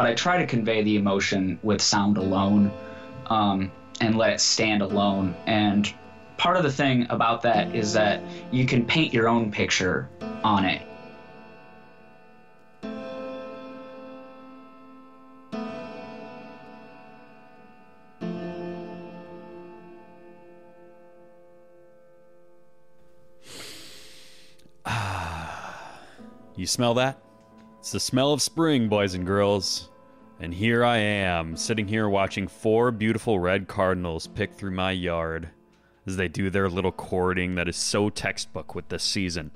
but I try to convey the emotion with sound alone um, and let it stand alone. And part of the thing about that is that you can paint your own picture on it. You smell that? It's the smell of spring, boys and girls. And here I am, sitting here watching four beautiful red cardinals pick through my yard as they do their little courting that is so textbook with this season.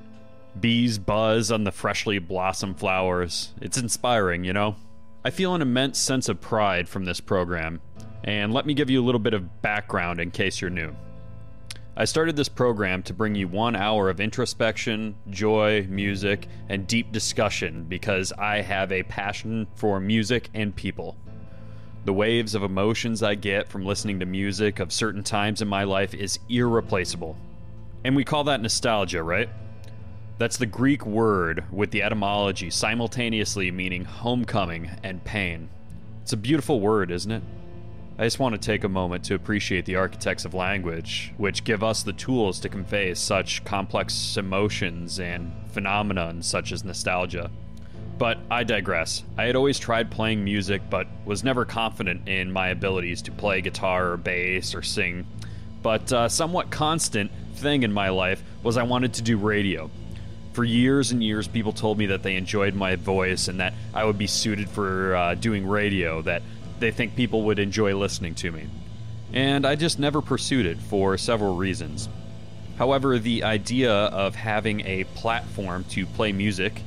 Bees buzz on the freshly blossomed flowers. It's inspiring, you know? I feel an immense sense of pride from this program, and let me give you a little bit of background in case you're new. I started this program to bring you one hour of introspection, joy, music, and deep discussion because I have a passion for music and people. The waves of emotions I get from listening to music of certain times in my life is irreplaceable. And we call that nostalgia, right? That's the Greek word with the etymology simultaneously meaning homecoming and pain. It's a beautiful word, isn't it? I just want to take a moment to appreciate the architects of language, which give us the tools to convey such complex emotions and phenomena such as nostalgia. But I digress. I had always tried playing music, but was never confident in my abilities to play guitar or bass or sing. But a somewhat constant thing in my life was I wanted to do radio. For years and years, people told me that they enjoyed my voice and that I would be suited for uh, doing radio, that they think people would enjoy listening to me. And I just never pursued it for several reasons. However, the idea of having a platform to play music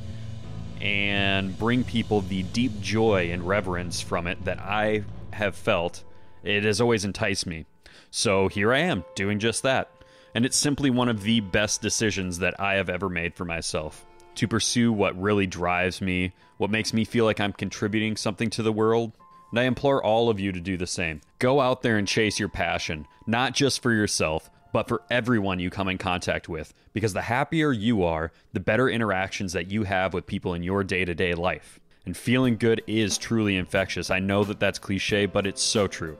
and bring people the deep joy and reverence from it that I have felt, it has always enticed me. So here I am, doing just that. And it's simply one of the best decisions that I have ever made for myself. To pursue what really drives me, what makes me feel like I'm contributing something to the world, and I implore all of you to do the same. Go out there and chase your passion, not just for yourself, but for everyone you come in contact with. Because the happier you are, the better interactions that you have with people in your day to day life. And feeling good is truly infectious. I know that that's cliche, but it's so true.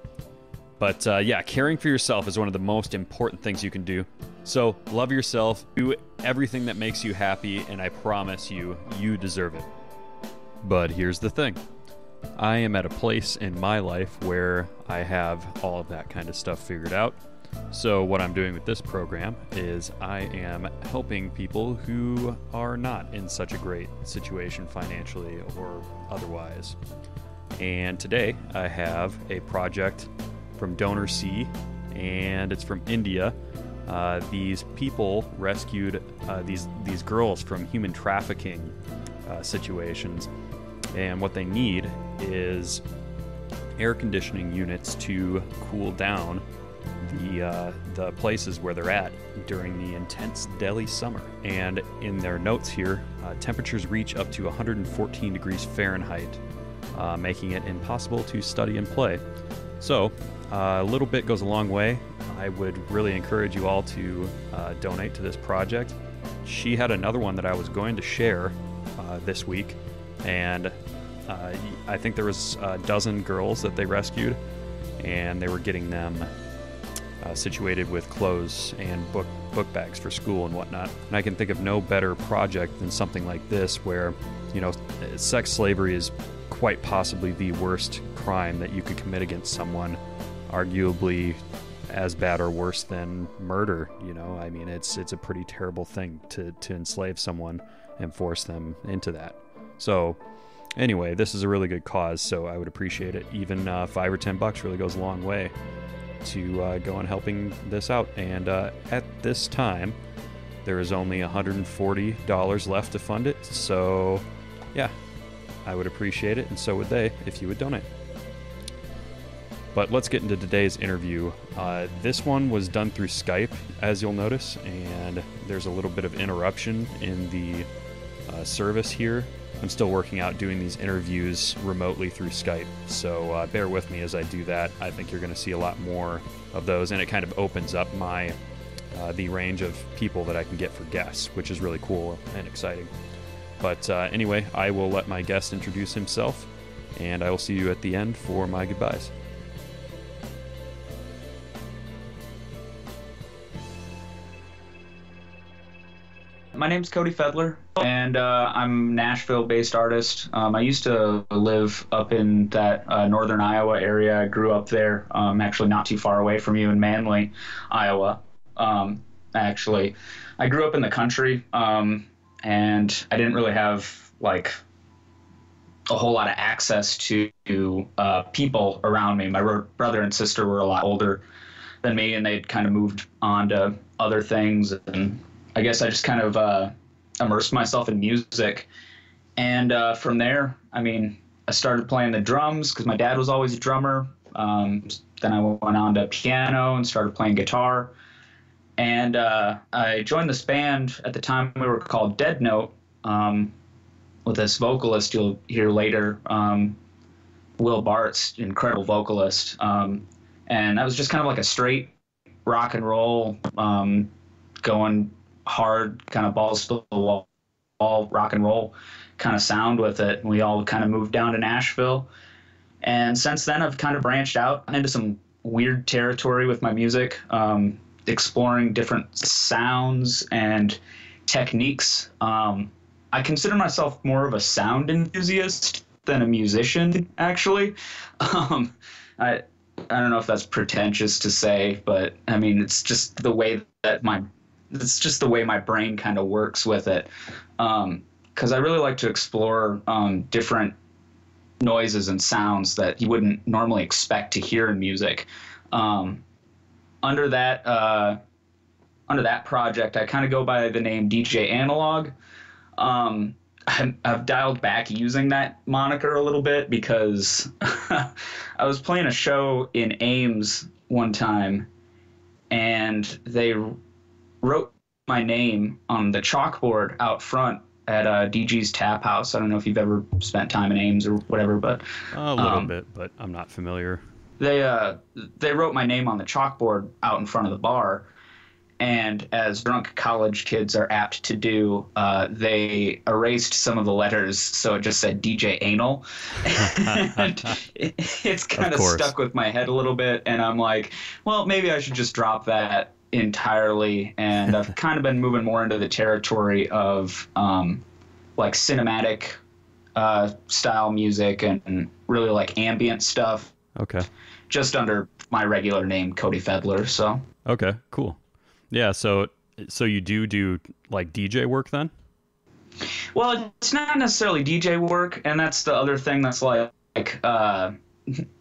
But uh, yeah, caring for yourself is one of the most important things you can do. So love yourself, do everything that makes you happy, and I promise you, you deserve it. But here's the thing I am at a place in my life where I have all of that kind of stuff figured out. So, what I'm doing with this program is I am helping people who are not in such a great situation financially or otherwise. And today I have a project from DonorSee, and it's from India. Uh, these people rescued uh, these these girls from human trafficking uh, situations, and what they need is air conditioning units to cool down the uh, the places where they're at during the intense Delhi summer. And in their notes here, uh, temperatures reach up to 114 degrees Fahrenheit, uh, making it impossible to study and play. So, uh, a little bit goes a long way. I would really encourage you all to uh, donate to this project. She had another one that I was going to share uh, this week, and uh, I think there was a dozen girls that they rescued, and they were getting them uh, situated with clothes and book book bags for school and whatnot. And I can think of no better project than something like this, where you know, sex slavery is quite possibly the worst crime that you could commit against someone, arguably as bad or worse than murder. You know, I mean, it's it's a pretty terrible thing to to enslave someone and force them into that. So anyway, this is a really good cause, so I would appreciate it. Even uh, five or ten bucks really goes a long way to uh, go on helping this out. And uh, at this time, there is only $140 left to fund it. So, yeah, I would appreciate it, and so would they if you would donate. But let's get into today's interview. Uh, this one was done through Skype, as you'll notice, and there's a little bit of interruption in the uh, service here. I'm still working out doing these interviews remotely through Skype, so uh, bear with me as I do that. I think you're going to see a lot more of those, and it kind of opens up my uh, the range of people that I can get for guests, which is really cool and exciting. But uh, anyway, I will let my guest introduce himself, and I will see you at the end for my goodbyes. My name's Cody Fedeler, and uh, I'm Nashville-based artist. Um, I used to live up in that uh, northern Iowa area. I grew up there, um, actually not too far away from you in Manly, Iowa. Um, actually, I grew up in the country, um, and I didn't really have like a whole lot of access to uh, people around me. My brother and sister were a lot older than me, and they'd kind of moved on to other things and I guess I just kind of uh, immersed myself in music. And uh, from there, I mean, I started playing the drums because my dad was always a drummer. Um, then I went on to piano and started playing guitar. And uh, I joined this band at the time we were called Dead Note um, with this vocalist you'll hear later, um, Will Bartz, incredible vocalist. Um, and that was just kind of like a straight rock and roll, um, going hard, kind of balls to the wall, all rock and roll kind of sound with it. We all kind of moved down to Nashville. And since then, I've kind of branched out into some weird territory with my music, um, exploring different sounds and techniques. Um, I consider myself more of a sound enthusiast than a musician, actually. Um, I I don't know if that's pretentious to say, but I mean it's just the way that my it's just the way my brain kind of works with it. Because um, I really like to explore um, different noises and sounds that you wouldn't normally expect to hear in music. Um, under that uh, under that project, I kind of go by the name DJ Analog. Um, I've dialed back using that moniker a little bit because I was playing a show in Ames one time, and they wrote my name on the chalkboard out front at uh, DG's Tap House. I don't know if you've ever spent time in Ames or whatever, but a little um, bit, but I'm not familiar. They uh, they wrote my name on the chalkboard out in front of the bar, and as drunk college kids are apt to do, uh, they erased some of the letters so it just said DJ Anal, and it, it's kind of, of stuck with my head a little bit, and I'm like, well, maybe I should just drop that entirely, and I've kind of been moving more into the territory of um, like cinematic uh, style music and, and, really like ambient stuff. Okay. Just under my regular name, Cody Fedeler. So. Okay. Cool. Yeah. So so you do do like DJ work then? Well, it's not necessarily DJ work, and that's the other thing that's like, like uh,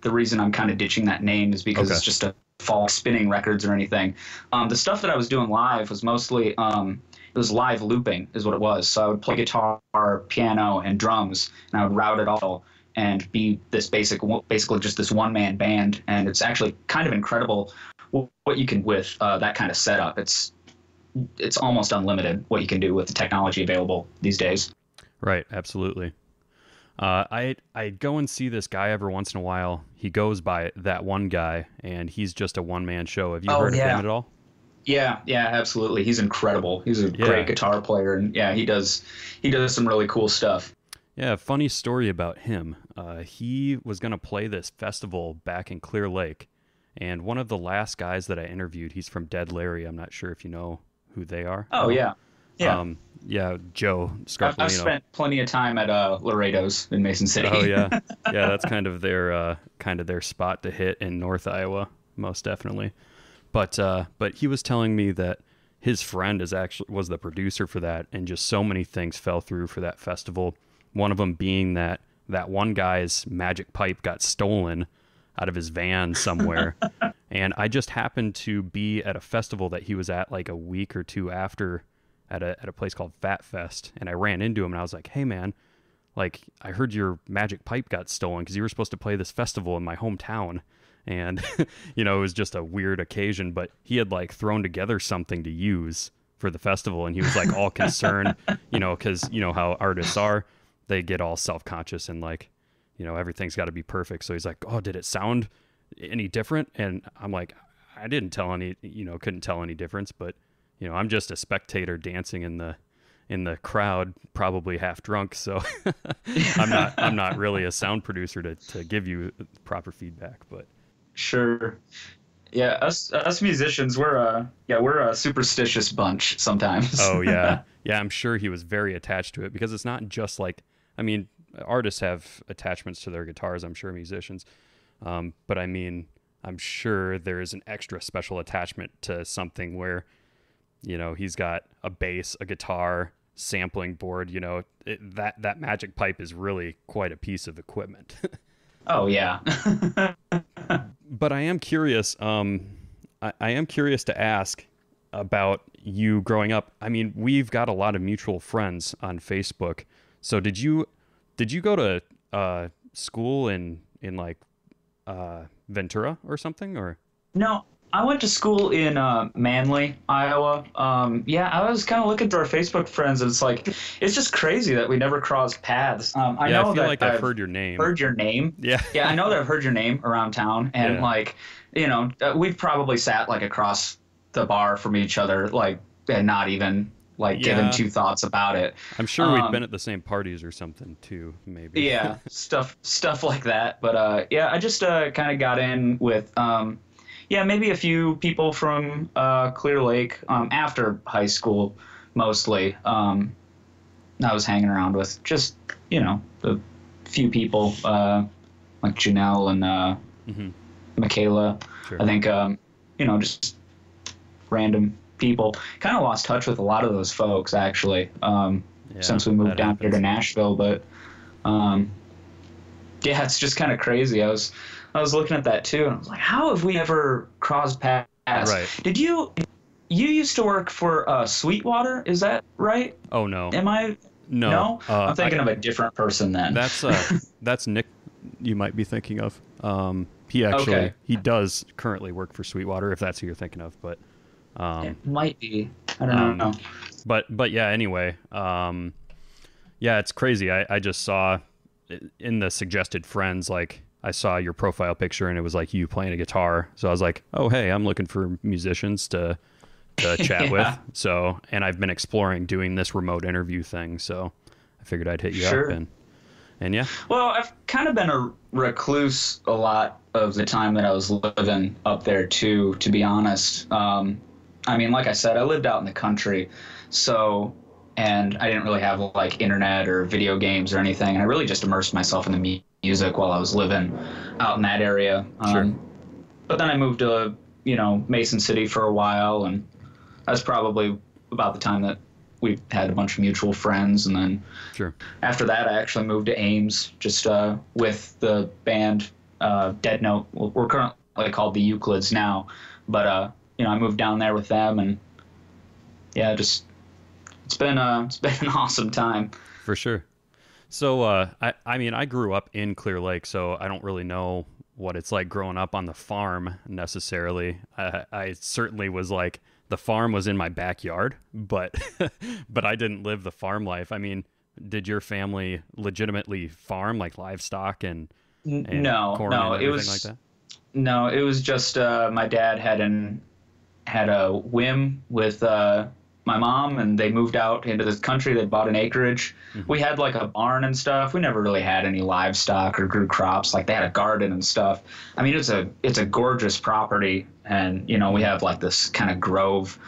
the reason I'm kind of ditching that name is because okay. it's just a fall spinning records or anything. Um, the stuff that I was doing live was mostly um, it was live looping is what it was. So I would play guitar, piano, and drums, and I would route it all and be this basic, basically just this one man band. And it's actually kind of incredible what you can with uh, that kind of setup. It's it's almost unlimited what you can do with the technology available these days. Right, absolutely. Uh, I I go and see this guy every once in a while. He goes by That 1 Guy, and he's just a one man show. Have you oh, heard yeah. of him at all? Yeah, yeah, absolutely. He's incredible. He's a yeah. great guitar player, and yeah, he does he does some really cool stuff. Yeah, funny story about him. Uh, he was gonna play this festival back in Clear Lake, and one of the last guys that I interviewed, he's from Dead Larry. I'm not sure if you know who they are. Oh yeah, yeah. Um, yeah, Joe Scarpolino. I've, spent plenty of time at uh, Laredo's in Mason City. oh yeah, yeah. That's kind of their uh, kind of their spot to hit in North Iowa, most definitely. But uh, but he was telling me that his friend is actually was the producer for that, and just so many things fell through for that festival. One of them being that That 1 Guy's magic pipe got stolen out of his van somewhere. and I just happened to be at a festival that he was at like a week or two after at a at a place called Fat Fest, and I ran into him and I was like, "Hey, man." Like I heard your magic pipe got stolen because you were supposed to play this festival in my hometown, and you know it was just a weird occasion. But he had like thrown together something to use for the festival, and he was like all concerned, you know, because you know how artists are, they get all self conscious and like, you know, everything's got to be perfect. So he's like, "Oh, did it sound any different?" And I'm like, "I didn't tell any, you know, couldn't tell any difference, but." You know, I'm just a spectator dancing in the in the crowd, probably half drunk. So I'm not I'm not really a sound producer to to give you proper feedback, but Sure. Yeah, us us musicians, we're a yeah, we're a superstitious bunch sometimes. oh yeah, yeah. I'm sure he was very attached to it because it's not just like I mean, artists have attachments to their guitars. I'm sure musicians, um, but I mean, I'm sure there is an extra special attachment to something where, you know, he's got a bass, a guitar, sampling board. You know, it, that that magic pipe is really quite a piece of equipment. oh yeah. but I am curious. Um, I, I am curious to ask about you growing up. I mean, we've got a lot of mutual friends on Facebook. So did you did you go to uh, school in in like uh, Ventura or something or? No, I went to school in uh, Manly, Iowa. Um, yeah, I was kind of looking through our Facebook friends, and it's like it's just crazy that we never crossed paths. Um, I yeah, know I feel that like I've, I've, heard your name. Heard your name. Yeah. yeah, I know that I've heard your name around town, and yeah. like, you know, uh, we've probably sat like across the bar from each other, like, and not even like yeah. given two thoughts about it. I'm sure we've um, been at the same parties or something too, maybe. yeah, stuff stuff like that. But uh, yeah, I just uh, kind of got in with um, yeah, maybe a few people from uh, Clear Lake um, after high school, mostly. Um, I was hanging around with just you know the few people uh, like Janelle and uh, mm-hmm. Michaela. Sure. I think um, you know just random people. Kind of lost touch with a lot of those folks actually um, yeah, since we moved down happens. here to Nashville. But um, yeah, it's just kind of crazy. I was I was looking at that too, and I was like, how have we ever crossed paths? Right. Did you? You used to work for uh, Sweetwater, is that right? Oh no. Am I? No. No. Uh, I'm thinking I, of a different person then. That's uh, that's Nick. You might be thinking of. Um, he actually okay. he does currently work for Sweetwater, if that's who you're thinking of, but. Um, it might be. I don't um, know. But but yeah. Anyway, um, yeah, it's crazy. I I just saw in the suggested friends like I saw your profile picture and it was like you playing a guitar. So I was like, oh hey, I'm looking for musicians to to chat yeah. with. So and I've been exploring doing this remote interview thing. So I figured I'd hit you sure. up and and yeah. Well, I've kind of been a recluse a lot of the time that I was living up there too. To be honest, um, I mean, like I said, I lived out in the country, so and I didn't really have like internet or video games or anything. And I really just immersed myself in the music while I was living out in that area. Um, sure. But then I moved to you know Mason City for a while, and that's probably about the time that we had a bunch of mutual friends. And then sure. after that, I actually moved to Ames just uh, with the band uh, Dead Note. We're currently called the Euclids now, but uh, you know I moved down there with them, and yeah, just it's been uh it's been an awesome time. For sure. So uh I I mean I grew up in Clear Lake, so I don't really know what it's like growing up on the farm necessarily. I, I certainly was like the farm was in my backyard, but but I didn't live the farm life. I mean, did your family legitimately farm like livestock and, and no no it was like that? No, it was just uh, my dad had an had a whim with uh, my mom and they moved out into this country. They bought an acreage. Mm-hmm. We had like a barn and stuff. We never really had any livestock or grew crops. Like they had a garden and stuff. I mean, it's a it's a gorgeous property, and you know we have like this kind of grove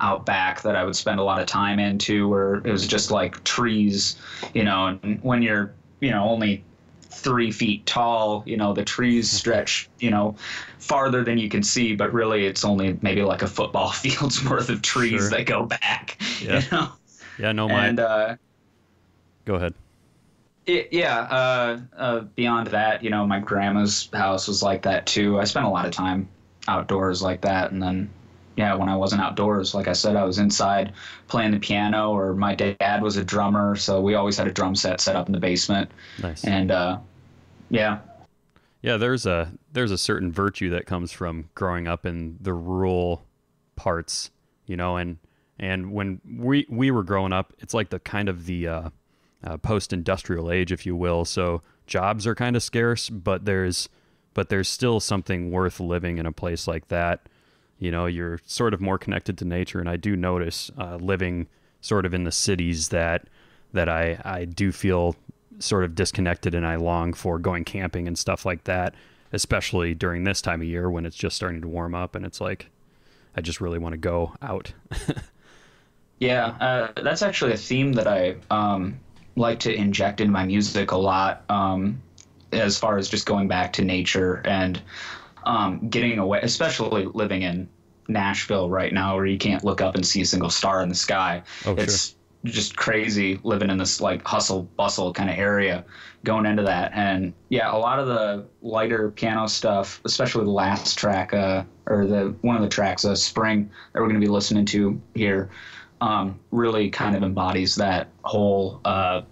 out back that I would spend a lot of time into, where it was just like trees, you know. And when you're you know only three feet tall. You know, the trees stretch, you know, farther than you can see, but really it's only maybe like a football field's worth of trees sure. that go back. Yeah. You know? Yeah, no, my. And, uh, Go ahead. It, yeah, uh, uh, beyond that, you know, my grandma's house was like that too. I spent a lot of time outdoors like that, and then yeah, when I wasn't outdoors, like I said, I was inside playing the piano, or my dad was a drummer, so we always had a drum set set up in the basement. Nice. And uh, yeah. Yeah, there's a there's a certain virtue that comes from growing up in the rural parts, you know, and and when we we were growing up, it's like the kind of the uh, uh, post-industrial age, if you will. So jobs are kind of scarce, but there's but there's still something worth living in a place like that you know you're sort of more connected to nature and i do notice uh, living sort of in the cities that that I I do feel sort of disconnected and I long for going camping and stuff like that, especially during this time of year when it's just starting to warm up and it's like I just really want to go out. yeah, uh, that's actually a theme that I um, like to inject into my music a lot. Um, as far as just going back to nature and um, getting away, especially living in Nashville right now, where you can't look up and see a single star in the sky. Oh, it's sure. just crazy living in this like hustle bustle kind of area going into that. And yeah, a lot of the lighter piano stuff, especially the last track, uh, or the one of the tracks, uh, Spring, that we're going to be listening to here, um, really kind of embodies that whole uh,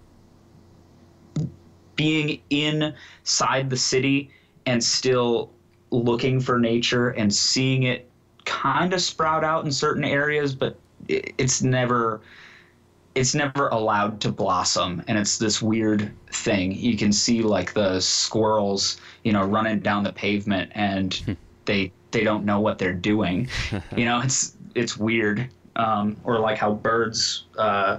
being inside the city and still looking for nature and seeing it kind of sprout out in certain areas, but it's never it's never allowed to blossom. And it's this weird thing. You can see like the squirrels you know running down the pavement and hmm. they they don't know what they're doing. You know it's it's weird. Um, or like how birds uh,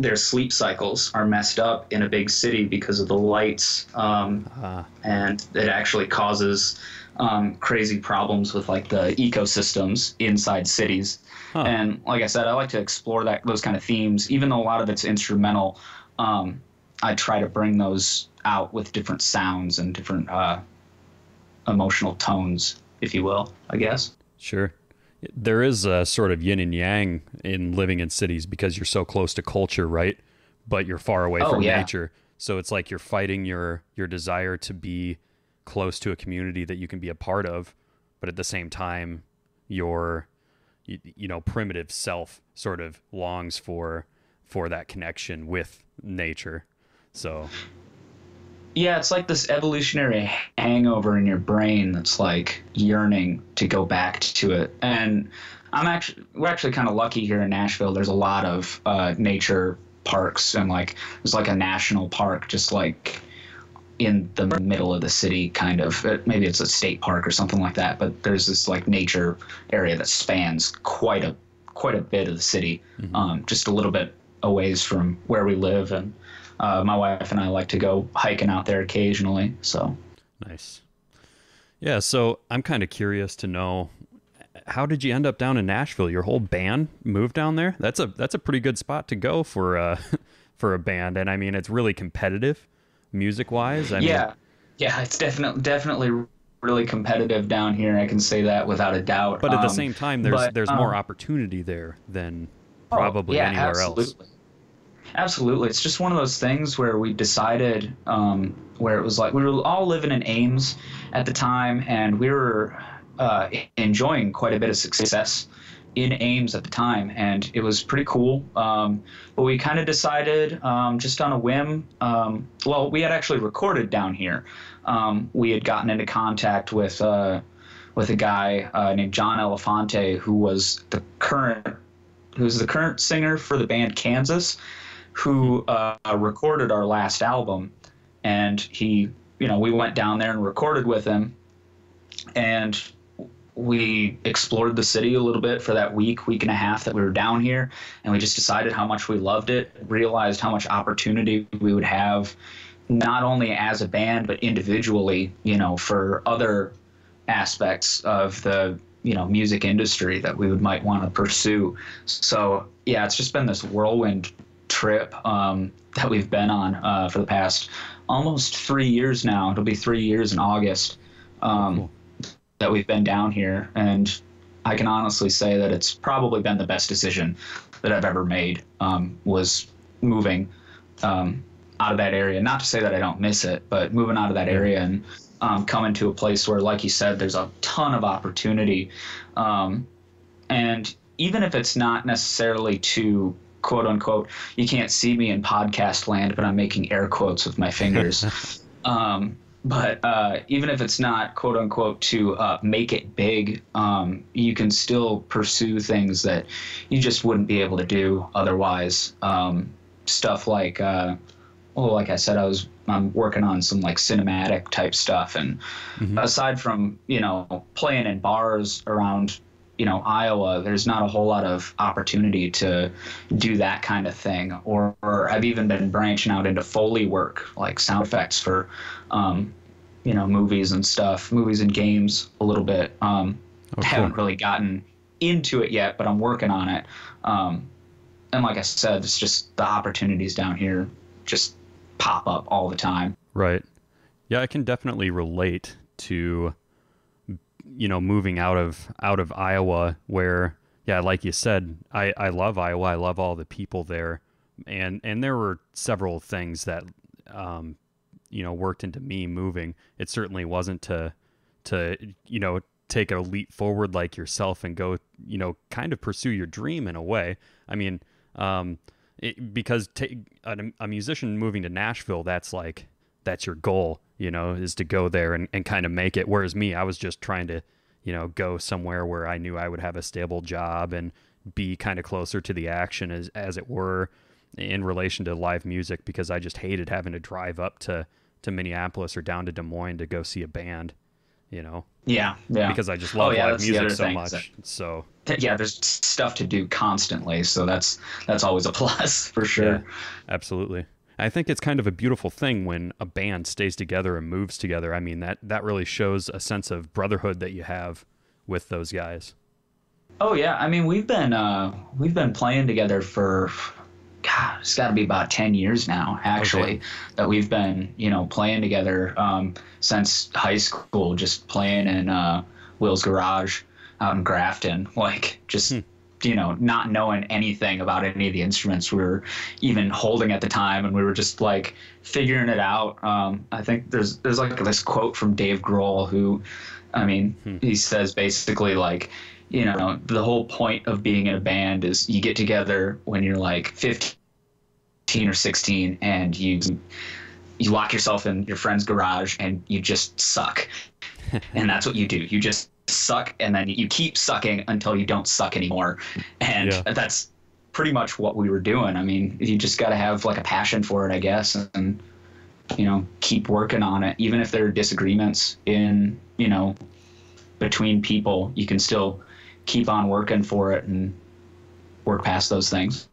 their sleep cycles are messed up in a big city because of the lights um, uh. and it actually causes um, crazy problems with like the ecosystems inside cities. Huh. And like I said, I like to explore that those kind of themes, even though a lot of it's instrumental. Um, I try to bring those out with different sounds and different uh, emotional tones, if you will. I guess. Sure. There is a sort of yin and yang in living in cities because you're so close to culture, right? But you're far away oh, from yeah. nature. So it's like you're fighting your your desire to be close to a community that you can be a part of, but at the same time, your you, you know primitive self sort of longs for for that connection with nature. So yeah, it's like this evolutionary hangover in your brain that's like yearning to go back to it. And I'm actually we're actually kind of lucky here in Nashville. There's a lot of uh, nature parks and like there's like a national park just like in the middle of the city, kind of. Uh, maybe it's a state park or something like that. But there's this like nature area that spans quite a quite a bit of the city, mm-hmm. um, just a little bit a ways from where we live. And uh, my wife and I like to go hiking out there occasionally. So nice. Yeah. So I'm kind of curious to know how did you end up down in Nashville? Your whole band moved down there. That's a that's a pretty good spot to go for uh, for a band, and I mean it's really competitive music wise? yeah, mean, yeah, it's definitely definitely really competitive down here. I can say that without a doubt. But at um, the same time, there's but, there's um, more opportunity there than oh, probably oh, yeah, anywhere absolutely. else. Absolutely, it's just one of those things where we decided, um, where it was like we were all living in Ames at the time, and we were uh, enjoying quite a bit of success in Ames at the time, and it was pretty cool. Um, but we kind of decided, um, just on a whim. Um, well, we had actually recorded down here. Um, we had gotten into contact with uh, with a guy uh, named John Elefante, who was the current who's the current singer for the band Kansas, who uh, recorded our last album, and he, you know, we went down there and recorded with him, and we explored the city a little bit for that week, week and a half that we were down here, and we just decided how much we loved it, realized how much opportunity we would have, not only as a band, but individually, you know, for other aspects of the you know music industry that we would might want to pursue. So yeah, it's just been this whirlwind trip um, that we've been on uh, for the past almost three years now. It'll be three years in August. Um, cool that we've been down here, and I can honestly say that it's probably been the best decision that I've ever made. Um, was moving um, out of that area. Not to say that I don't miss it, but moving out of that area and um, coming to a place where, like you said, there's a ton of opportunity, um, and even if it's not necessarily to quote unquote, you can't see me in podcast land, but I'm making air quotes with my fingers. um, but uh, even if it's not quote unquote to uh, make it big, um, you can still pursue things that you just wouldn't be able to do otherwise. Um, stuff like, uh, well, like I said, I was I'm working on some like cinematic type stuff, and mm-hmm. aside from you know playing in bars around you know Iowa, there's not a whole lot of opportunity to do that kind of thing. Or, or I've even been branching out into foley work, like sound effects for, um, you know, movies and stuff, movies and games a little bit. Um, Oh, haven't really gotten into it yet, but I'm working on it. Um, and like I said, it's just the opportunities down here just pop up all the time. Right. Yeah, I can definitely relate to you know moving out of out of Iowa where yeah, like you said, I I love Iowa. I love all the people there. And and there were several things that um you know worked into me moving. It certainly wasn't to to you know take a leap forward like yourself and go you know kind of pursue your dream in a way. I mean, um it, because a musician moving to Nashville, that's like that's your goal, you know, is to go there and, and kind of make it. Whereas me, I was just trying to, you know, go somewhere where I knew I would have a stable job and be kind of closer to the action as as it were in relation to live music because I just hated having to drive up to to Minneapolis or down to Des Moines to go see a band, you know, Yeah, yeah. because I just Oh, love yeah, live music so thing, much. that- So yeah, there's stuff to do constantly, so that's that's always a plus for sure. Yeah, absolutely. I think it's kind of a beautiful thing when a band stays together and moves together. I mean that that really shows a sense of brotherhood that you have with those guys. Oh yeah, I mean we've been uh, we've been playing together for God, it's got to be about ten years now, actually. Okay. That we've been you know playing together um, since high school, just playing in uh, Will's garage out in Grafton, like just. You know, not knowing anything about any of the instruments we were even holding at the time, and we were just like figuring it out. Um, I think there's there's like this quote from Dave Grohl, who, I mean, he says basically like, you know, the whole point of being in a band is you get together when you're like 15 or 16 and you you lock yourself in your friend's garage and you just suck. and that's what you do. You just suck and then you keep sucking until you don't suck anymore. And Yeah. that's pretty much what we were doing. I mean, you just got to have like a passion for it, I guess, and you know, keep working on it even if there are disagreements in, you know, between people, you can still keep on working for it and work past those things.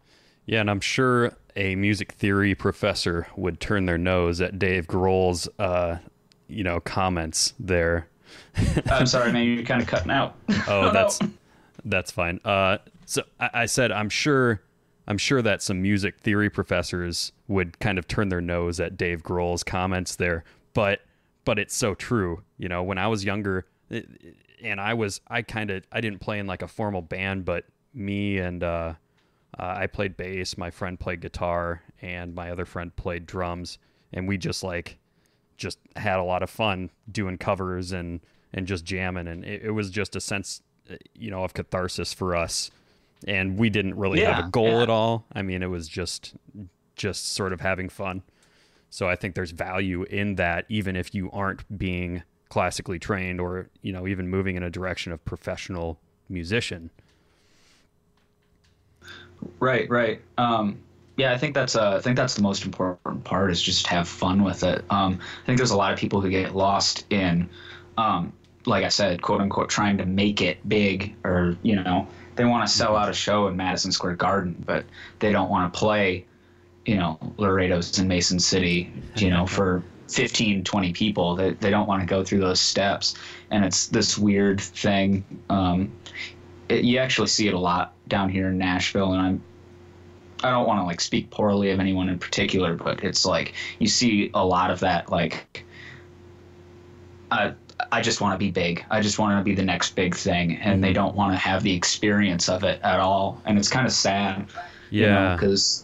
Yeah, and I'm sure a music theory professor would turn their nose at Dave Grohl's uh, you know, comments there. I'm sorry, man, you're kind of cutting out. Oh, that's that's fine. Uh, so I, I said I'm sure I'm sure that some music theory professors would kind of turn their nose at Dave Grohl's comments there, but but it's so true. You know, when I was younger, it, and I was I kind of I didn't play in like a formal band, but me and uh, uh, I played bass, my friend played guitar, and my other friend played drums, and we just like just had a lot of fun doing covers and and just jamming. And it, it was just a sense uh, you know of catharsis for us. And we didn't really have a goal yeah. at all. I mean it was just just sort of having fun. So i think there's value in that even if you aren't being classically trained or you know even moving in a direction of professional musician. Right, right. Um, yeah, I think that's uh, I think that's the most important part is just have fun with it. Um, I think there's a lot of people who get lost in, um, like I said, quote unquote, trying to make it big, or you know, they want to sell out a show in Madison Square Garden, but they don't want to play, you know, Laredo's in Mason City, you know, for 15, 20 people. They they don't want to go through those steps, and it's this weird thing. Um, it, you actually see it a lot down here in Nashville, and I'm I don't want to like speak poorly of anyone in particular, but it's like you see a lot of that like I I just want to be big. I just want to be the next big thing, and they don't want to have the experience of it at all, and it's kind of sad. yeah because.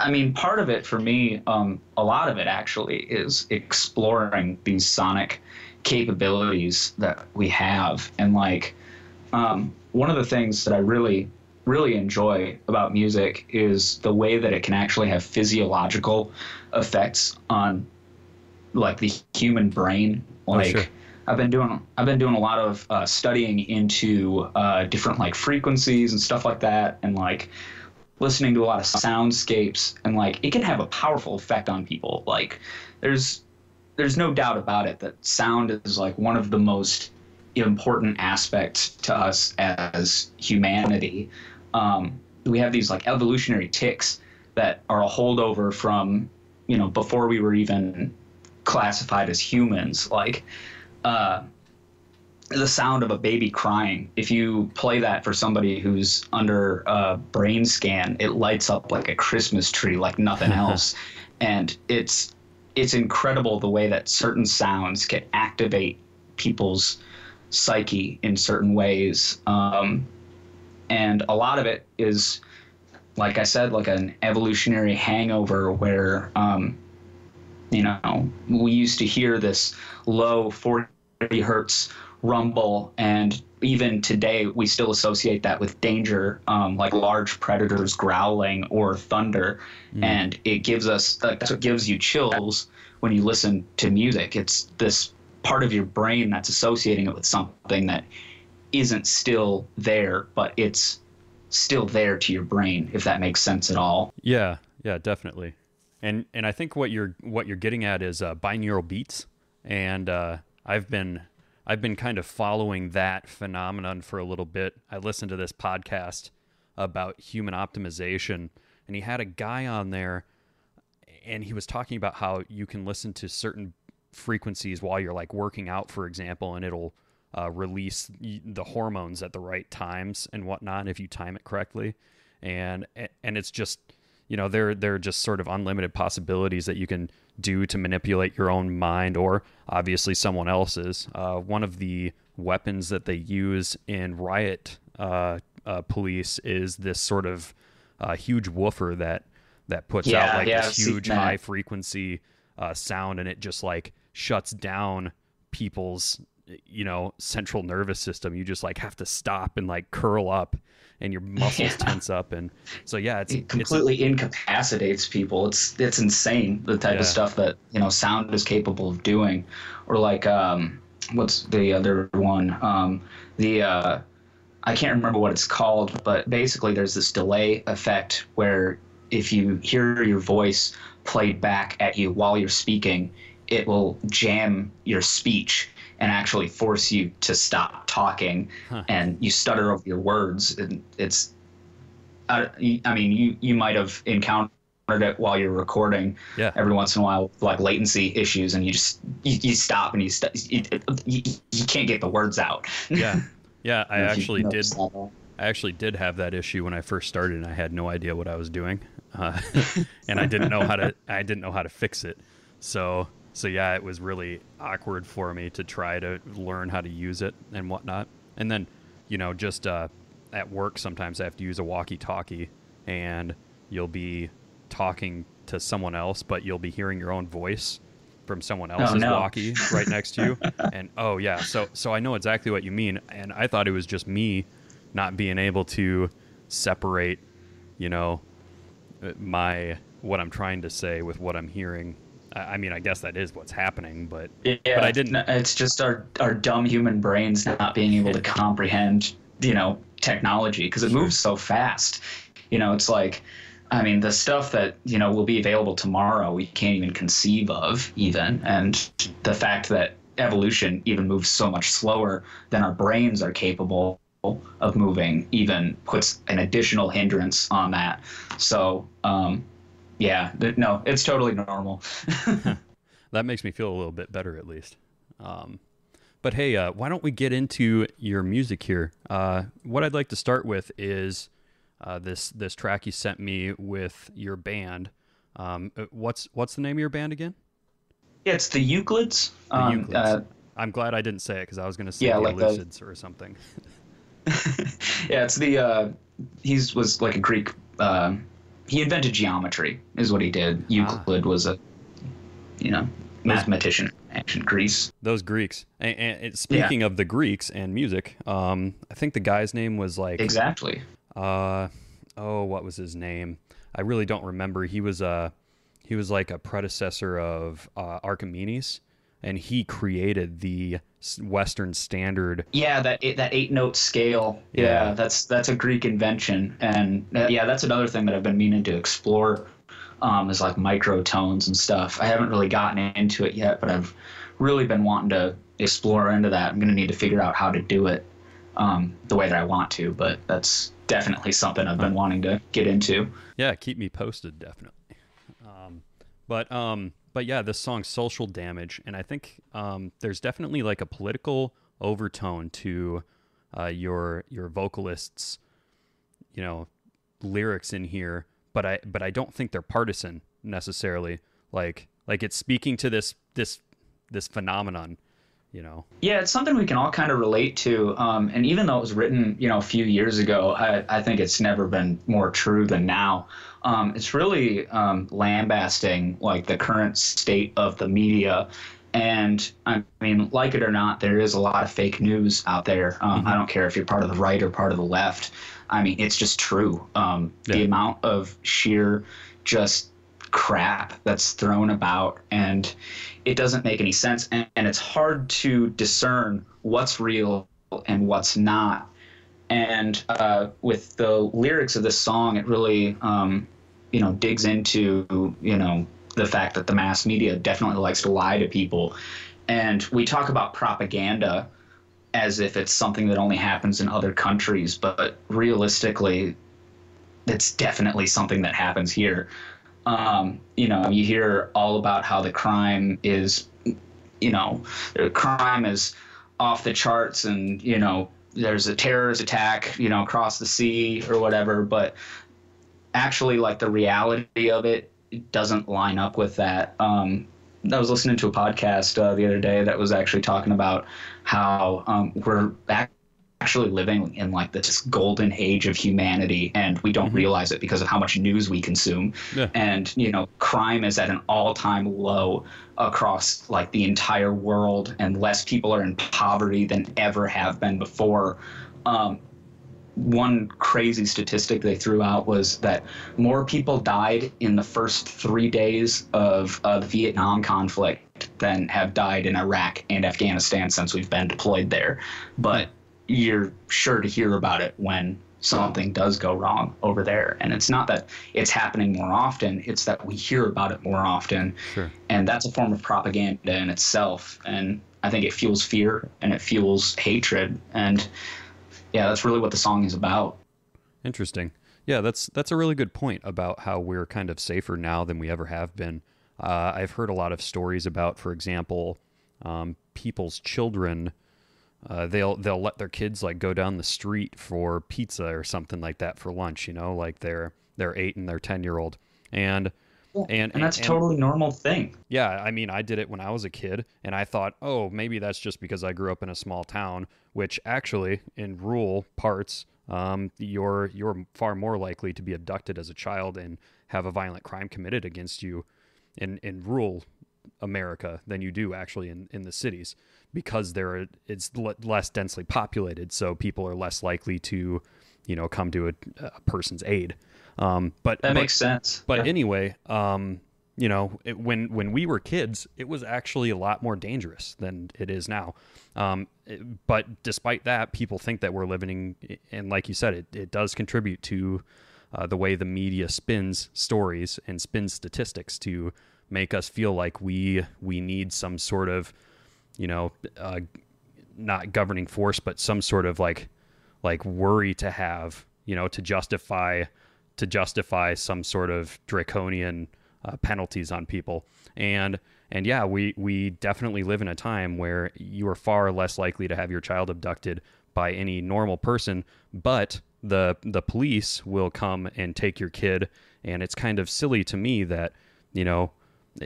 I mean, part of it for me, um, a lot of it actually is exploring these sonic capabilities that we have. And like, um, one of the things that I really, really enjoy about music is the way that it can actually have physiological effects on like the human brain. Like, sure. I've been doing I've been doing a lot of uh, studying into uh, different like frequencies and stuff like that, and like listening to a lot of soundscapes, and like it can have a powerful effect on people. Like there's there's no doubt about it that sound is like one of the most important aspects to us as humanity. Um, we have these like evolutionary ticks that are a holdover from you know before we were even classified as humans. Like uh, the sound of a baby crying. If you play that for somebody who's under a brain scan, it lights up like a Christmas tree, like nothing else. and it's it's incredible the way that certain sounds can activate people's psyche in certain ways. Um, and a lot of it is, like I said, like an evolutionary hangover where, um, you know, we used to hear this low 40 hertz rumble. And even today we still associate that with danger um, like large predators growling or thunder. Mm. and it gives us like, that's what gives you chills when you listen to music. It's this part of your brain that's associating it with something that isn't still there but it's still there to your brain if that makes sense at all. Yeah yeah definitely. And and i think what you're what you're getting at is uh, binaural beats. And uh, i've been I've been kind of following that phenomenon for a little bit. I listened to this podcast about human optimization, and he had a guy on there, and he was talking about how you can listen to certain frequencies while you're like working out, for example, and it'll uh, release the hormones at the right times and whatnot if you time it correctly, and and it's just you know there there are just sort of unlimited possibilities that you can do to manipulate your own mind or obviously someone else's. Uh, one of the weapons that they use in riot uh, uh, police is this sort of uh, huge woofer that that puts yeah, out like yeah, this huge high frequency uh, sound and it just like shuts down people's you know central nervous system you just like have to stop and like curl up and your muscles yeah. tense up. And so yeah it's it completely it's, incapacitates people. It's it's insane the type yeah. of stuff that you know sound is capable of doing. Or like um what's the other one? Um the uh I can't remember what it's called, but basically there's this delay effect where if you hear your voice played back at you while you're speaking, it will jam your speech and actually force you to stop talking huh. and you stutter over your words and it's I, I mean you you might have encountered it while you're recording yeah. every once in a while like latency issues and you just you, you stop and you, st- you, you, you can't get the words out yeah yeah i actually did i actually did have that issue when i first started and i had no idea what i was doing uh, and i didn't know how to i didn't know how to fix it so so yeah, it was really awkward for me to try to learn how to use it and whatnot. And then, you know, just uh, at work, sometimes I have to use a walkie-talkie, and you'll be talking to someone else, but you'll be hearing your own voice from someone oh, else's oh, no. walkie right next to you. and oh yeah, so so I know exactly what you mean. And I thought it was just me not being able to separate, you know, my what I'm trying to say with what I'm hearing I mean, I guess that is what's happening, but yeah, but I didn't. It's just our our dumb human brains not being able to comprehend, you know, technology because it moves so fast. You know, it's like, I mean, the stuff that you know will be available tomorrow we can't even conceive of, even, and the fact that evolution even moves so much slower than our brains are capable of moving even puts an additional hindrance on that. So, um, yeah, no, it's totally normal. that makes me feel a little bit better, at least. Um, but hey, uh, why don't we get into your music here? Uh, what I'd like to start with is uh, this this track you sent me with your band. Um, uh, what's what's the name of your band again? Yeah, it's the Euclids. The um, Euclids. Uh, I'm glad I didn't say it because I was going to say yeah, the like Lucids the... or something. yeah, it's the uh, he's was like a Greek he invented geometry is what he did. Euclid ah. was a you know mathematician in ancient Greece. Those Greeks. And, and speaking yeah. of the Greeks and music, um, I think the guy's name was like exactly. Uh, oh, what was his name? I really don't remember. He was a he was like a predecessor of uh, Archimedes and he created the Western standard. Yeah, that that eight note scale. Yeah. yeah. that's that's a Greek invention, and uh, yeah, that's another thing that I've been meaning to explore um, as like microtones and stuff. I haven't really gotten into it yet, but I've really been wanting to explore into that. I'm going to need to figure out how to do it um, the way that I want to, but that's definitely something I've been wanting to get into. Yeah, keep me posted, definitely. Um, but um, but yeah, this song "Social Damage," and I think um, there's definitely like a political overtone to uh, your your vocalists, you know, lyrics in here. But I but I don't think they're partisan necessarily. Like like it's speaking to this this this phenomenon you know? Yeah it's something we can all kind of relate to um, and even though it was written you know a few years ago i, I think it's never been more true than now. Um, it's really um, lambasting like the current state of the media. And i mean like it or not there is a lot of fake news out there. Um, mm-hmm. i don't care if you're part of the right or part of the left. I mean it's just true. Um, yeah. the amount of sheer just crap that's thrown about and it doesn't make any sense and, and it's hard to discern what's real and what's not. And uh, with the lyrics of this song it really um, you know digs into you know the fact that the mass media definitely likes to lie to people. And we talk about propaganda as if it's something that only happens in other countries but realistically it's definitely something that happens here um, you know, you hear all about how the crime is, you know, the crime is off the charts and, you know, there's a terrorist attack, you know, across the sea or whatever, but actually, like, the reality of it doesn't line up with that. Um, I was listening to a podcast uh, the other day that was actually talking about how um, we're back actually living in like this golden age of humanity and we don't mm-hmm. realize it because of how much news we consume yeah. and you know crime is at an all-time low across like the entire world and less people are in poverty than ever have been before um, one crazy statistic they threw out was that more people died in the first three days of uh, the Vietnam conflict than have died in Iraq and Afghanistan since we've been deployed there. But you're sure to hear about it when something does go wrong over there. And it's not that it's happening more often, it's that we hear about it more often. Sure. And that's a form of propaganda in itself. And I think it fuels fear and it fuels hatred. And yeah, that's really what the song is about. Interesting. Yeah, that's that's a really good point about how we're kind of safer now than we ever have been. Uh, I've heard a lot of stories about, for example, um, people's children uh, they'll they'll let their kids like go down the street for pizza or something like that for lunch. You know, like they're they're eight and they're ten year old, and and, and that's and, totally normal thing. Yeah, I mean, I did it when I was a kid, and I thought, oh, maybe that's just because I grew up in a small town. Which actually, in rural parts, um, you're you're far more likely to be abducted as a child and have a violent crime committed against you in in rural America than you do actually in in the cities because there it's less densely populated, so people are less likely to, you know, come to a, a person's aid. Um, but that but, makes sense. But yeah. anyway, um, you know, it, when when we were kids, it was actually a lot more dangerous than it is now. Um, it, but despite that, people think that we're living, and like you said, it, it does contribute to uh, the way the media spins stories and spins statistics to make us feel like we we need some sort of you know, uh, not governing force, but some sort of like like worry to have, you know, to justify to justify some sort of draconian uh, penalties on people. And and yeah, we we definitely live in a time where you are far less likely to have your child abducted by any normal person, but the the police will come and take your kid and it's kind of silly to me that, you know,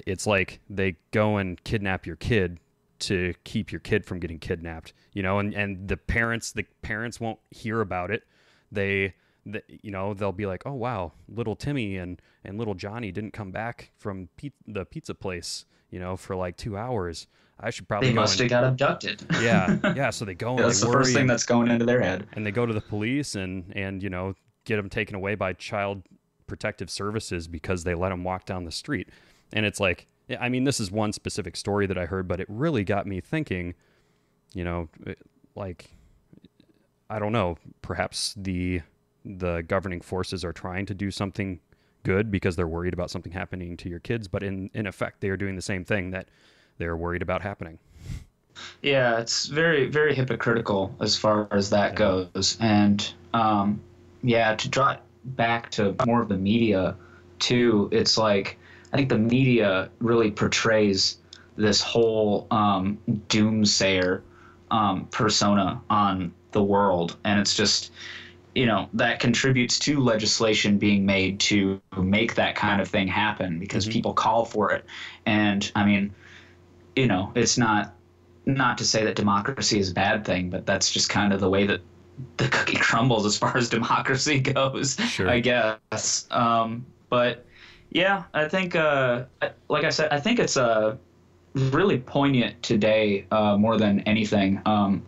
it's like they go and kidnap your kid to keep your kid from getting kidnapped you know and and the parents the parents won't hear about it. They the, you know they'll be like oh wow little timmy and and little johnny didn't come back from pe- the pizza place you know for like two hours. I should probably they must and, have got abducted. Yeah yeah so they go and that's they the first thing and, that's going into their head. and they go to the police and and you know get them taken away by child protective services because they let them walk down the street. And it's like I mean, this is one specific story that I heard, but it really got me thinking, you know, like, I don't know, perhaps the the governing forces are trying to do something good because they're worried about something happening to your kids, but in in effect, they are doing the same thing that they're worried about happening. Yeah, it's very very hypocritical as far as that goes, and um, yeah, to draw it back to more of the media too, it's like I think the media really portrays this whole um, doomsayer um, persona on the world, and it's just you know that contributes to legislation being made to make that kind of thing happen because Mhm. people call for it, and I mean, you know, it's not not to say that democracy is a bad thing, but that's just kind of the way that the cookie crumbles as far as democracy goes. Sure. I guess. Um, but yeah, I think, uh, like I said, I think it's uh, really poignant today uh, more than anything. Um,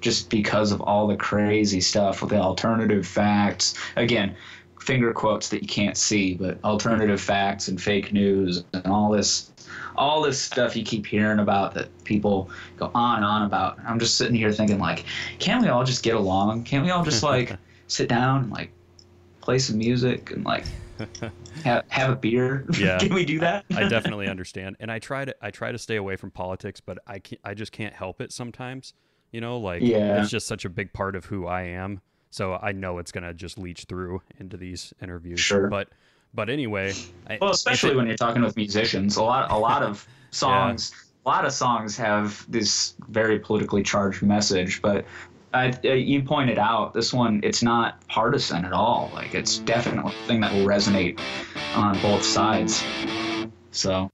just because of all the crazy stuff with the alternative facts. Again, finger quotes that you can't see, but alternative facts and fake news and all this all this stuff you keep hearing about that people go on and on about. I'm just sitting here thinking like, can't we all just get along? Can't we all just like sit down and like play some music and like have, have a beer? Yeah. Can we do that? I definitely understand, and I try to I try to stay away from politics, but I can't, I just can't help it sometimes. You know, like Yeah. it's just such a big part of who I am. So I know it's gonna just leach through into these interviews. Sure. But but anyway, I, Well, especially it- when you're talking with musicians, a lot, a lot of songs, a lot of songs have this very politically charged message. But I, uh, you pointed out this one, it's not partisan at all. Like it's definitely a thing that will resonate on both sides. So.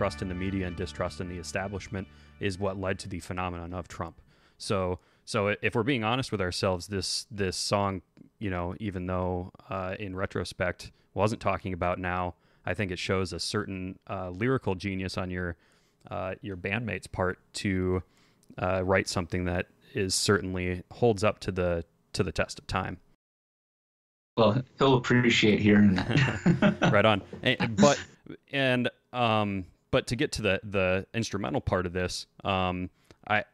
Distrust in the media and distrust in the establishment is what led to the phenomenon of Trump. So, so if we're being honest with ourselves, this this song, you know, even though uh, in retrospect wasn't talking about now, I think it shows a certain uh, lyrical genius on your uh, your bandmate's part to uh, write something that is certainly holds up to the to the test of time. Well, he'll appreciate hearing that. right on. And, but and um, but to get to the the instrumental part of this, um, I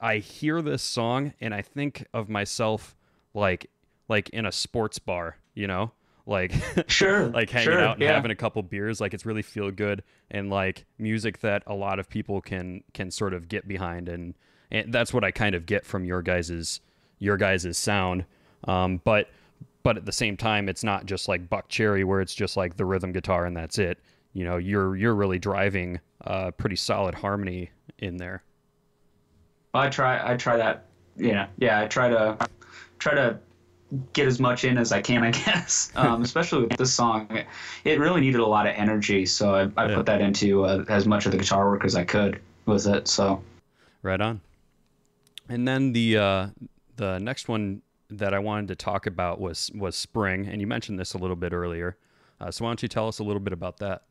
I hear this song and I think of myself like like in a sports bar, you know, like sure, like hanging sure, out and yeah. having a couple beers. Like it's really feel good and like music that a lot of people can can sort of get behind, and, and that's what I kind of get from your guys's your guys's sound. Um, but but at the same time, it's not just like Buckcherry where it's just like the rhythm guitar and that's it. You know, you're you're really driving uh, pretty solid harmony in there. I try. I try that. Yeah, yeah. I try to try to get as much in as I can, I guess. Um, especially with this song, it really needed a lot of energy, so I, I Yeah. put that into uh, as much of the guitar work as I could with it. So Right on. And then the uh, the next one that I wanted to talk about was was spring, and you mentioned this a little bit earlier. Uh, so why don't you tell us a little bit about that?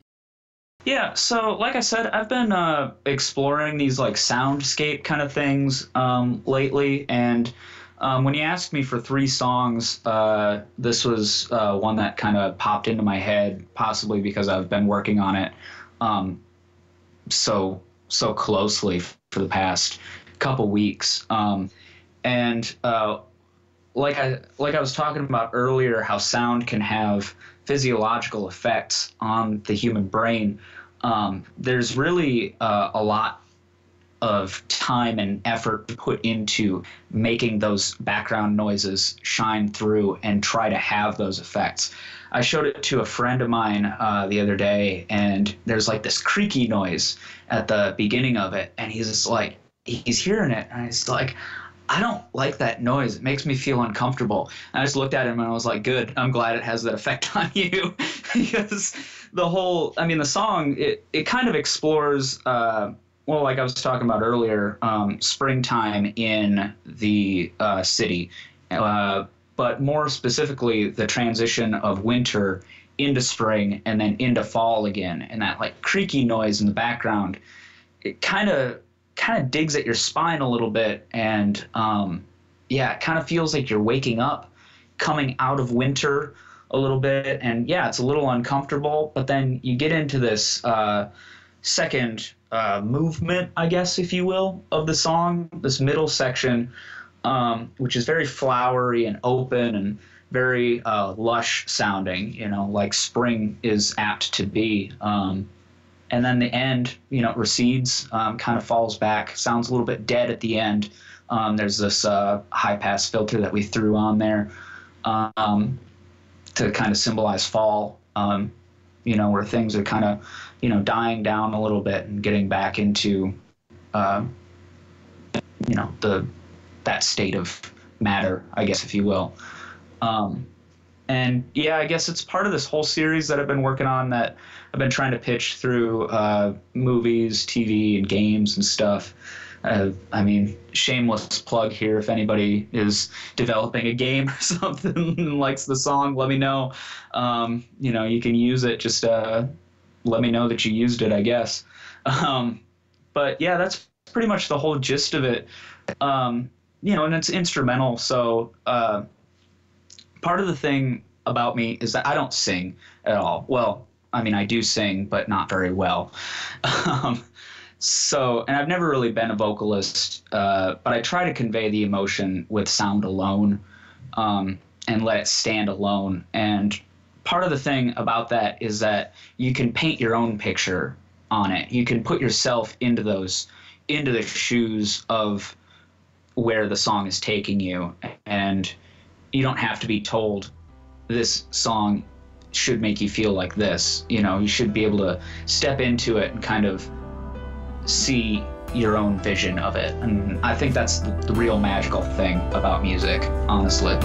Yeah, so like I said, I've been uh, exploring these like soundscape kind of things um, lately, and um, when you asked me for three songs, uh, this was uh, one that kind of popped into my head, possibly because I've been working on it um, so so closely for the past couple weeks, um, and uh, like I like I was talking about earlier, how sound can have physiological effects on the human brain. Um, there's really uh, a lot of time and effort put into making those background noises shine through and try to have those effects. I showed it to a friend of mine uh, the other day, and there's like this creaky noise at the beginning of it, and he's just like, he's hearing it, and he's like, I don't like that noise. It makes me feel uncomfortable. And I just looked at him and I was like, good. I'm glad it has that effect on you. because the whole, I mean, the song, it, it kind of explores, uh, well, like I was talking about earlier, um, springtime in the uh, city. Uh, but more specifically, the transition of winter into spring and then into fall again. And that like creaky noise in the background, it kind of kind of digs at your spine a little bit and um, yeah it kind of feels like you're waking up coming out of winter a little bit and yeah it's a little uncomfortable but then you get into this uh, second uh, movement i guess if you will of the song this middle section um, which is very flowery and open and very uh, lush sounding you know like spring is apt to be um, and then the end, you know, recedes, um, kind of falls back, sounds a little bit dead at the end. Um, there's this uh, high pass filter that we threw on there um, to kind of symbolize fall, um, you know, where things are kind of, you know, dying down a little bit and getting back into, uh, you know, the that state of matter, I guess, if you will. Um, and yeah, I guess it's part of this whole series that I've been working on that I've been trying to pitch through uh, movies, TV, and games and stuff. Uh, I mean, shameless plug here. If anybody is developing a game or something and likes the song, let me know. Um, you know, you can use it. Just uh, let me know that you used it, I guess. Um, but yeah, that's pretty much the whole gist of it. Um, you know, and it's instrumental. So uh, part of the thing about me is that I don't sing at all. Well, I mean, I do sing, but not very well. Um, so, and I've never really been a vocalist, uh, but I try to convey the emotion with sound alone um, and let it stand alone. And part of the thing about that is that you can paint your own picture on it. You can put yourself into those, into the shoes of where the song is taking you, and you don't have to be told this song should make you feel like this. You know, you should be able to step into it and kind of see your own vision of it. And I think that's the, the real magical thing about music, honestly.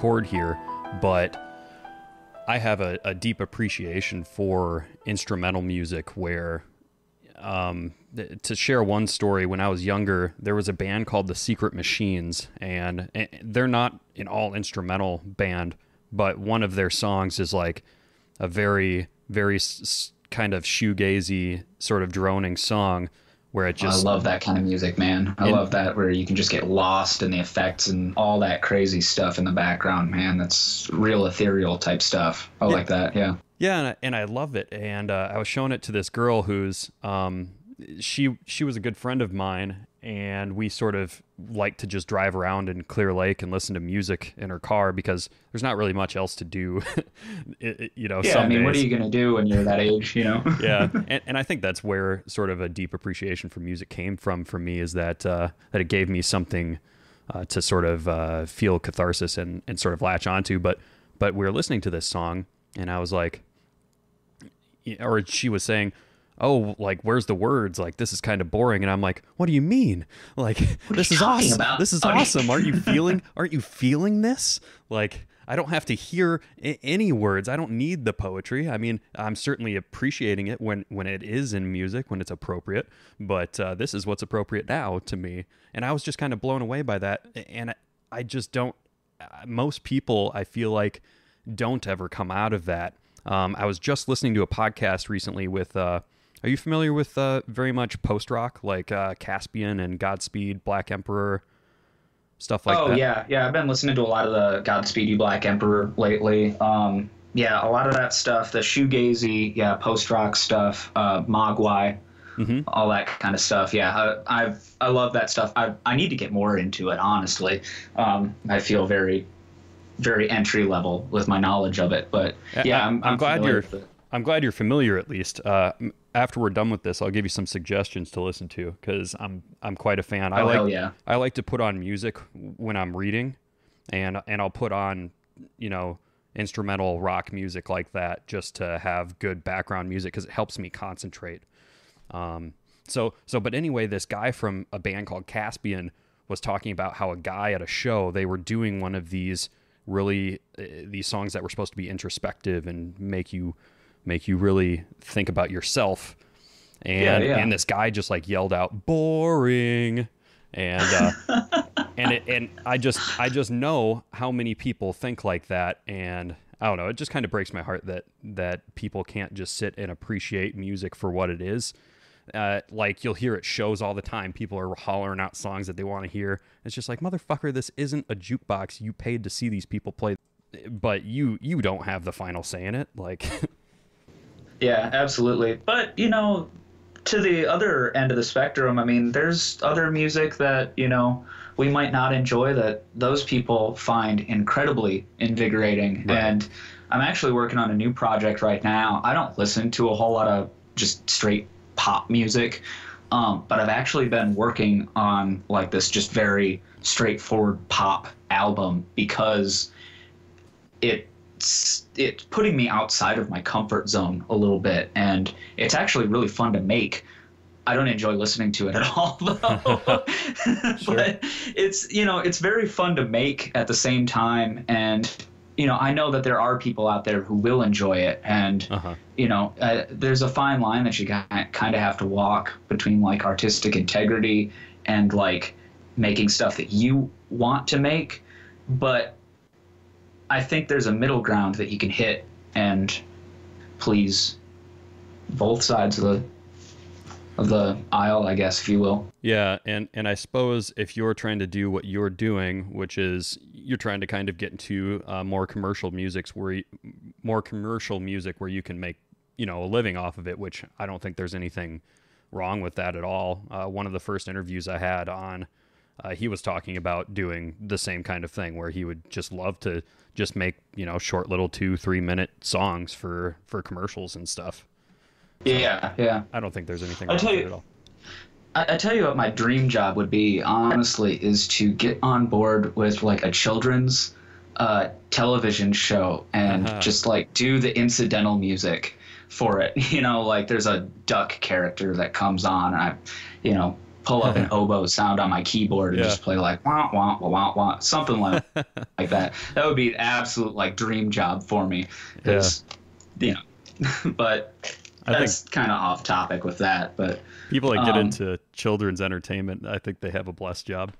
Record here, but I have a, a deep appreciation for instrumental music where um, to share one story when I was younger, there was a band called the Secret Machines, and, and they're not an all instrumental band, but one of their songs is like a very, very s- kind of shoegazy, sort of droning song where it just I love that kind of music, man. I And- love that where you can just get lost in the effects and all that crazy stuff in the background, man. That's real ethereal type stuff. I like that. Yeah. Yeah, and I, and I love it. And uh, I was showing it to this girl who's um, she she was a good friend of mine, and we sort of like to just drive around in Clear Lake and listen to music in her car because there's not really much else to do. It- it- you know, Yeah. I mean, what are you gonna do when you're that age? You know. yeah, and, and I think that's where sort of a deep appreciation for music came from for me is that uh, that it gave me something uh, to sort of uh, feel catharsis and, and sort of latch onto. But but we were listening to this song, and I was like, or she was saying, "Oh, like where's the words? Like this is kind of boring." And I'm like, "What do you mean? Like this is awesome. about? This is awesome. Aren't you feeling? Aren't you feeling this? Like." I don't have to hear any words. I don't need the poetry. I mean, I'm certainly appreciating it when when it is in music, when it's appropriate. But uh, this is what's appropriate now to me, and I was just kind of blown away by that. And I, I just don't. uh, Most people, I feel like, don't ever come out of that. Um, I was just listening to a podcast recently with. Uh, are you familiar with uh, very much post rock like uh, Caspian and Godspeed, Black Emperor, stuff like oh that? Oh yeah, yeah. I've been listening to a lot of the Godspeed You Black Emperor lately. Um, yeah, a lot of that stuff, the shoegazy, yeah, post rock stuff, uh, Mogwai, Mhm. all that kind of stuff. Yeah, I, I've I love that stuff. I I need to get more into it. Honestly, um, I feel very very entry level with my knowledge of it. But yeah, I- I'm, I'm I'm glad you're-. I'm glad you're familiar at least. Uh, after we're done with this, I'll give you some suggestions to listen to because I'm I'm quite a fan. I Oh, like yeah. I like to put on music when I'm reading, and and I'll put on you know instrumental rock music like that just to have good background music because it helps me concentrate. Um, so so but anyway, this guy from a band called Caspian was talking about how a guy at a show they were doing one of these really uh, these songs that were supposed to be introspective and make you make you really think about yourself. And yeah. and this guy just like yelled out boring and uh, and it, and I just I just know how many people think like that and I don't know it just kind of breaks my heart that that people can't just sit and appreciate music for what it is. Uh, like you'll hear at shows all the time, people are hollering out songs that they want to hear. It's just like motherfucker, this isn't a jukebox. You paid to see these people play, but you you don't have the final say in it. Like Yeah, absolutely. But, you know, to the other end of the spectrum, I mean, there's other music that, you know, we might not enjoy that those people find incredibly invigorating. Right. And I'm actually working on a new project right now. I don't listen to a whole lot of just straight pop music. Um, but I've actually been working on like this just very straightforward pop album because it's it's putting me outside of my comfort zone a little bit and it's actually really fun to make i don't enjoy listening to it at all though but it's you know it's very fun to make at the same time and you know i know that there are people out there who will enjoy it and uh-huh. you know, uh, there's a fine line that you kind of have to walk between like artistic integrity and like making stuff that you want to make. But I think there's a middle ground that you can hit and please both sides of the of the aisle, I guess, if you will. Yeah, and and I suppose if you're trying to do what you're doing, which is you're trying to kind of get into uh, more commercial musics where you, more commercial music where you can make you know a living off of it, which I don't think there's anything wrong with that at all. Uh, one of the first interviews I had on, uh, he was talking about doing the same kind of thing where he would just love to just make you know short little two three minute songs for for commercials and stuff. Yeah, yeah. I don't think there's anything I'll wrong tell with you- it at all. I, I tell you what my dream job would be, honestly, is to get on board with like a children's uh, television show and Uh-huh. just like do the incidental music for it. You know, like there's a duck character that comes on, and I, you know, pull up an oboe sound on my keyboard and Yeah. just play like wah wah wah wah wah something like like that. That would be an absolute like dream job for me. 'cause, you know, but I that's kind of off topic with that. But People that get Um, into children's entertainment, I think they have a blessed job.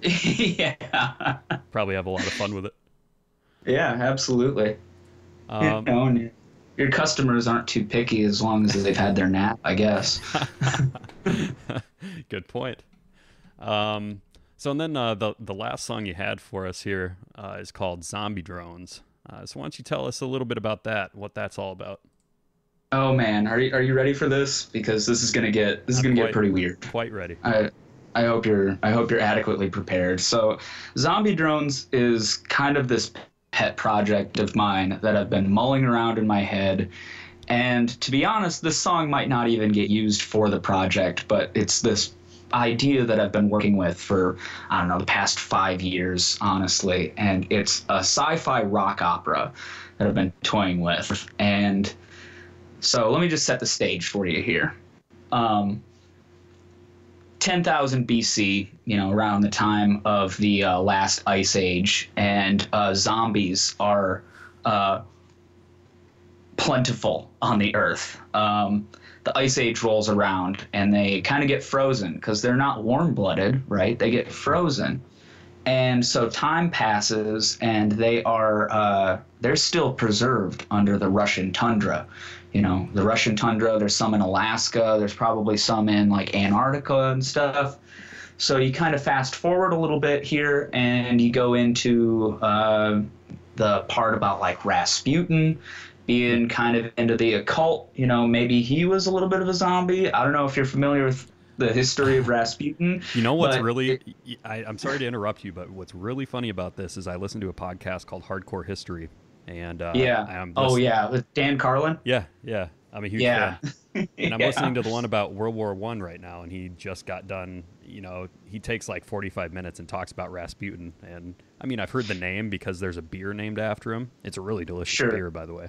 yeah, Probably have a lot of fun with it. yeah, absolutely. Um, you know, your customers aren't too picky as long as they've had their nap, I guess. Good point. Um, so and then uh, the the last song you had for us here uh, is called "Zombie Drones." Uh, so why don't you tell us a little bit about that? What that's all about? Oh man, are you are you ready for this? Because this is gonna get this is I'm gonna quite- get pretty weird. Quite ready. I I hope you're I hope you're adequately prepared. So, Zombie Drones is kind of this pet project of mine that I've been mulling around in my head. And to be honest, this song might not even get used for the project, but it's this idea that I've been working with for I don't know the past 5 years, honestly, and it's a sci-fi rock opera that I've been toying with. And so, let me just set the stage for you here. Um, 10,000 BC, you know, around the time of the uh, last ice age, and uh, zombies are uh, plentiful on the earth. Um, the ice age rolls around and they kind of get frozen because they're not warm blooded, right? They get frozen. And so time passes and they are, uh, they're still preserved under the Russian tundra. You know, the Russian tundra, there's some in Alaska, there's probably some in like Antarctica and stuff. So you kind of fast forward a little bit here and you go into uh, the part about like Rasputin being kind of into the occult. You know, maybe he was a little bit of a zombie. I don't know if you're familiar with the history of Rasputin. You know what's really? I, I'm sorry to interrupt you, but what's really funny about this is I listened to a podcast called Hardcore History, and uh, yeah. I'm oh yeah, with Dan Carlin. yeah, yeah. I'm a huge Yeah. fan. and I'm Yeah. listening to the one about World War One right now, and he just got done. You know, he takes like 45 minutes and talks about Rasputin, and I mean, I've heard the name because there's a beer named after him. It's a really delicious Sure. beer, by the way.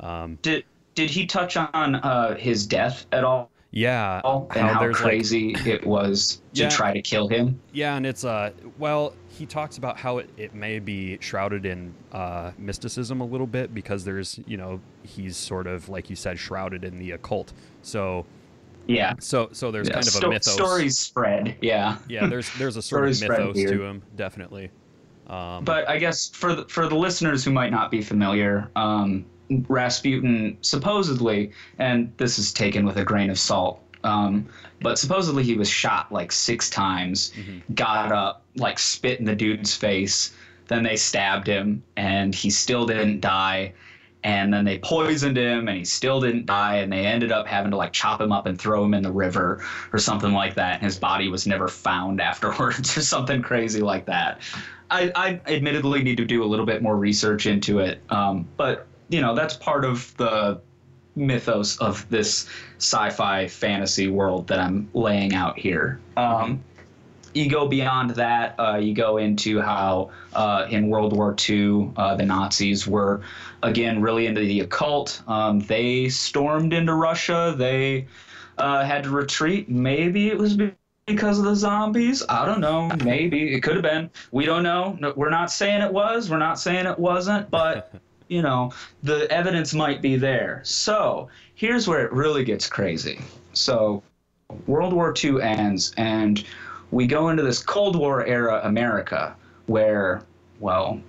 Um, Did did he touch on uh, his death at all? yeah, And how, like crazy it was to Yeah. try to kill him. Yeah, and it's uh well, he talks about how it, it may be shrouded in uh mysticism a little bit because there's, you know, he's sort of like you said shrouded in the occult. So Yeah. so so there's Yeah, kind of sto- a mythos. Stories spread. Yeah. Yeah, there's there's a sort of mythos to him, definitely. Um But I guess for the, for the listeners who might not be familiar, um, Rasputin supposedly, and this is taken with a grain of salt, um, but supposedly he was shot like six times, got up, like spit in the dude's face, then they stabbed him, and he still didn't die. And then they poisoned him, and he still didn't die. And they ended up having to like chop him up and throw him in the river or something like that. And his body was never found afterwards, or something crazy like that. I, I admittedly need to do a little bit more research into it, um, but you know that's part of the mythos of this sci-fi fantasy world that I'm laying out here. Um, you go beyond that, uh, you go into how uh, in World War II uh, the Nazis were again really into the occult. Um, they stormed into Russia. They uh, had to retreat. Maybe it was because of the zombies. I don't know. Maybe it could have been. We don't know. No, we're not saying it was. We're not saying it wasn't. But you know, the evidence might be there. So here's where it really gets crazy. So World War II ends, and we go into this Cold War era America, where, well,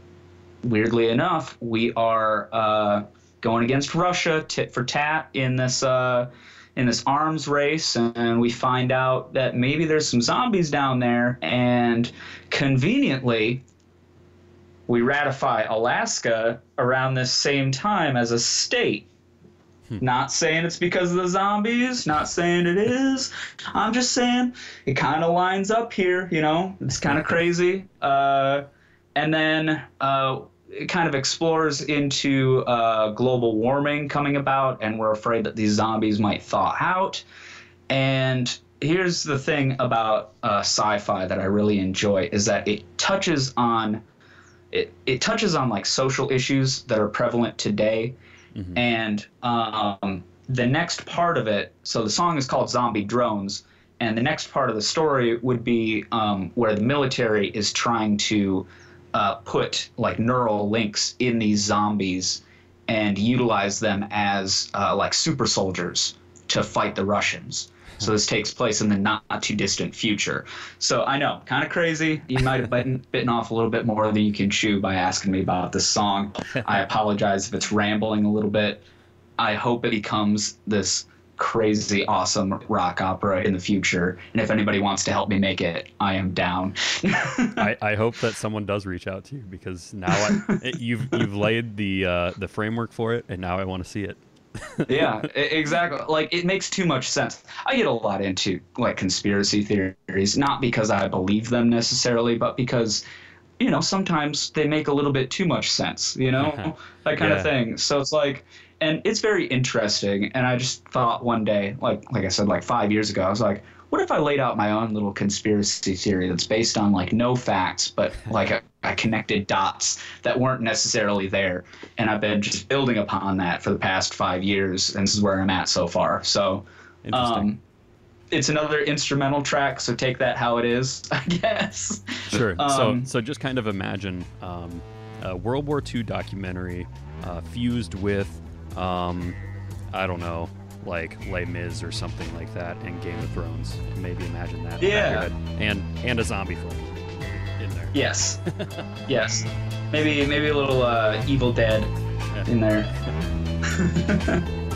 weirdly enough, we are uh, going against Russia tit for tat in this uh, in this arms race, and we find out that maybe there's some zombies down there, and conveniently, we ratify Alaska around this same time as a state. Not saying it's because of the zombies, not saying it is. I'm just saying it kind of lines up here, you know? It's kind of crazy. Uh, and then uh, it kind of explores into uh, global warming coming about, and we're afraid that these zombies might thaw out. And here's the thing about uh, sci-fi that I really enjoy is that it touches on it, it touches on like social issues that are prevalent today and um, the next part of it so the song is called zombie drones And the next part of the story would be um, where the military is trying to uh, put like neural links in these zombies and utilize them as uh, like super soldiers to fight the Russians. So this takes place in the not, not too distant future. So I know, kind of crazy. You might have bitten, bitten off a little bit more than you can chew by asking me about this song. I apologize if it's rambling a little bit. I hope it becomes this crazy awesome rock opera in the future and if anybody wants to help me make it i am down I, I hope that someone does reach out to you because now I, it, you've you've laid the uh, the framework for it, and now I want to see it. yeah exactly. Like it makes too much sense. I get a lot into like conspiracy theories not because i believe them necessarily but because you know sometimes they make a little bit too much sense you know? That kind Yeah. of thing. So it's like and it's very interesting and i just thought one day like like i said like five years ago i was like what if i laid out my own little conspiracy theory that's based on like no facts but like a, I connected dots that weren't necessarily there and i've been just building upon that for the past five years and this is where i'm at so far so um, it's another instrumental track so take that how it is i guess Sure. so, Um, so just kind of imagine um, a World War II documentary uh, fused with, um, I don't know, like Les Mis or something like that and Game of Thrones. Maybe imagine that. in the back of Yeah. And and a zombie film. Yes. Yes. Maybe maybe a little uh, evil dead in there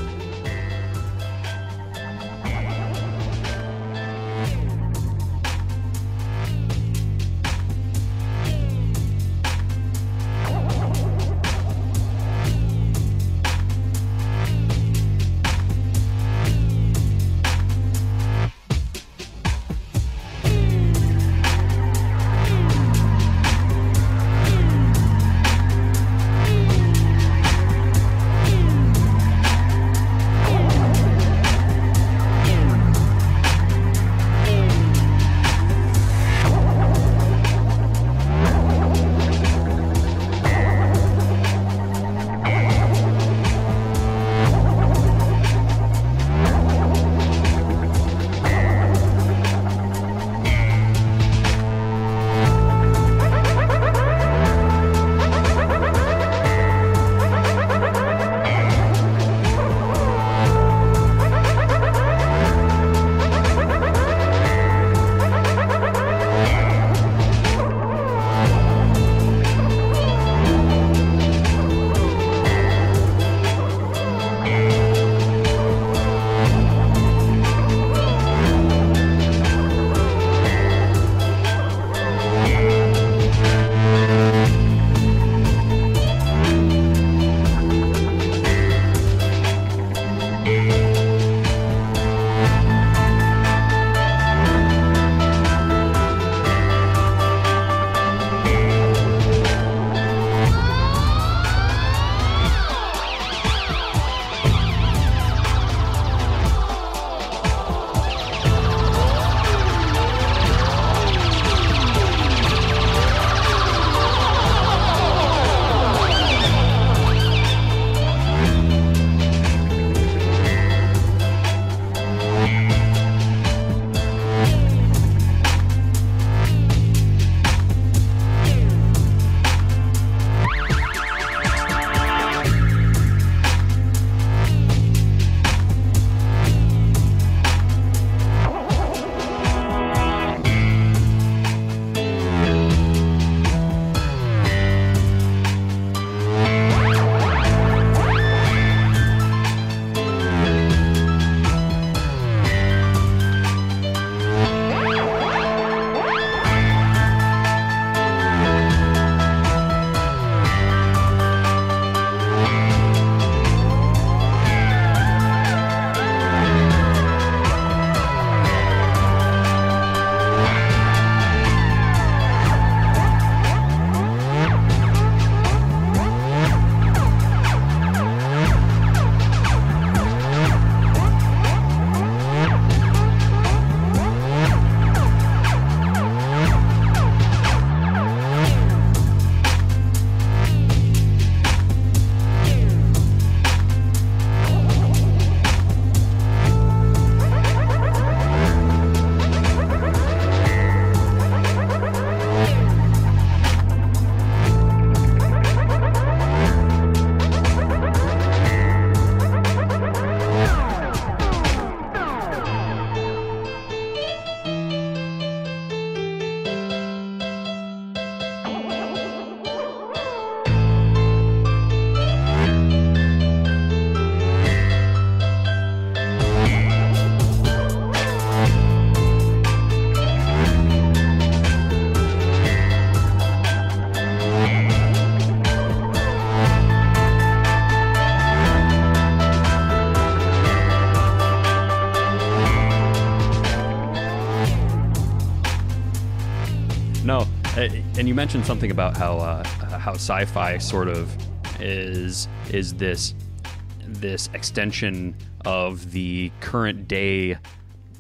and you mentioned something about how uh, how sci-fi sort of is is this this extension of the current day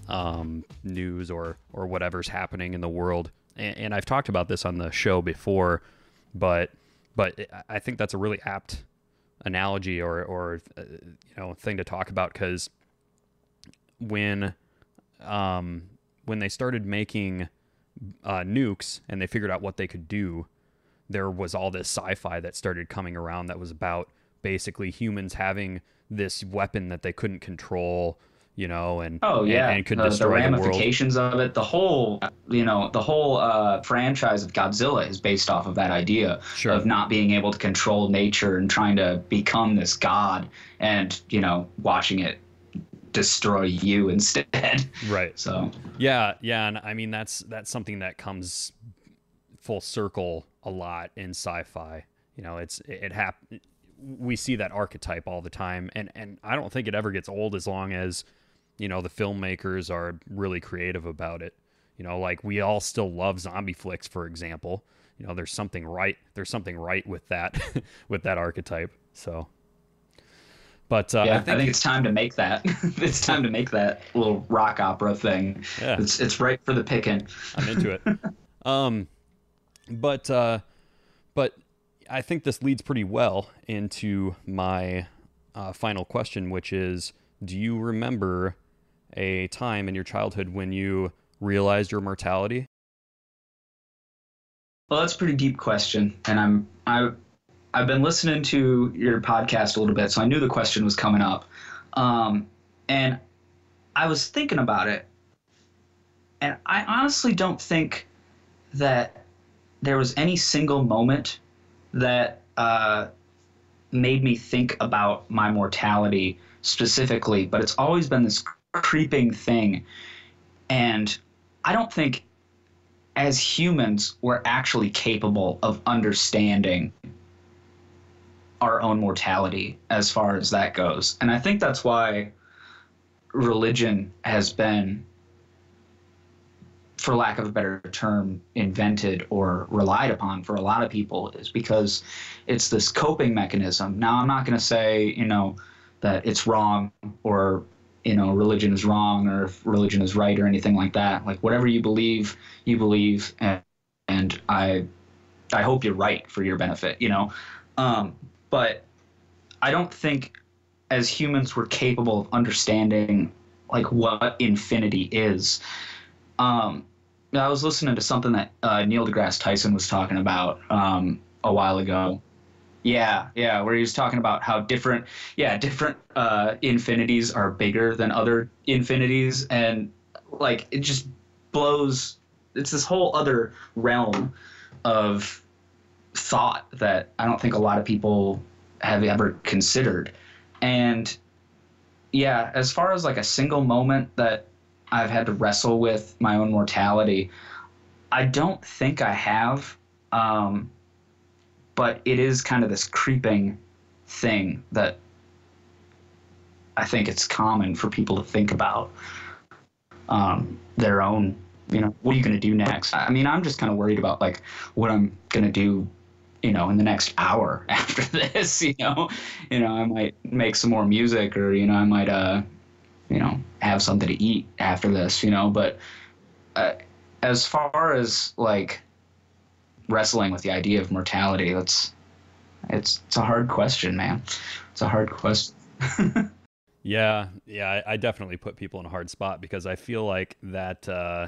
um, news or or whatever's happening in the world. And, and I've talked about this on the show before, but but I think that's a really apt analogy or or uh, you know thing to talk about because when um, when they started making uh, nukes and they figured out what they could do, there was all this sci-fi that started coming around that was about basically humans having this weapon that they couldn't control, you know, and Oh yeah, and, and could the, the destroy the, world. ramifications of it. The whole, you know, the whole uh, franchise of Godzilla is based off of that idea Sure. of not being able to control nature and trying to become this god, and you know, watching it destroy you instead. Right. So Yeah, yeah, and I mean that's that's something that comes full circle a lot in sci-fi. You know, it's it, it hap- we see that archetype all the time and and I don't think it ever gets old as long as you know the filmmakers are really creative about it. You know, like we all still love zombie flicks for example. You know, there's something right there's something right with that with that archetype. So but uh, yeah, I I think, think, it's time to make that. it's time to make that little rock opera thing. Yeah. It's it's right for the picking. I'm into it. um, but uh, but I think this leads pretty well into my uh, final question, which is: Do you remember a time in your childhood when you realized your mortality? Well, that's a pretty deep question, and I'm I I've been listening to your podcast a little bit, so I knew the question was coming up, um, and I was thinking about it, and I honestly don't think that there was any single moment that uh, made me think about my mortality specifically, but it's always been this creeping thing, and I don't think as humans, we're actually capable of understanding our own mortality as far as that goes. And I think that's why religion has been, for lack of a better term, invented or relied upon for a lot of people, is because it's this coping mechanism. Now, I'm not going to say, you know, that it's wrong or you know religion is wrong or if religion is right or anything like that like whatever you believe you believe and, and i i hope you're right for your benefit you know um, but i don't think as humans we're capable of understanding like what infinity is um, i was listening to something that uh, neil degrasse tyson was talking about um, a while ago yeah, yeah, where he was talking about how different, yeah, different uh, infinities are bigger than other infinities, and like it just blows. It's this whole other realm of thought that I don't think a lot of people have ever considered. And yeah, as far as like a single moment that I've had to wrestle with my own mortality, I don't think I have. Um, but it is kind of this creeping thing that I think it's common for people to think about um, their own. You know, what are you going to do next? I mean, I'm just kind of worried about like what I'm going to do. You know, in the next hour after this, you know, you know, I might make some more music, or you know, I might, uh, you know, have something to eat after this, you know. But uh, as far as like wrestling with the idea of mortality that's it's it's a hard question man. It's a hard question. Yeah, yeah, I, I definitely put people in a hard spot because I feel like that uh,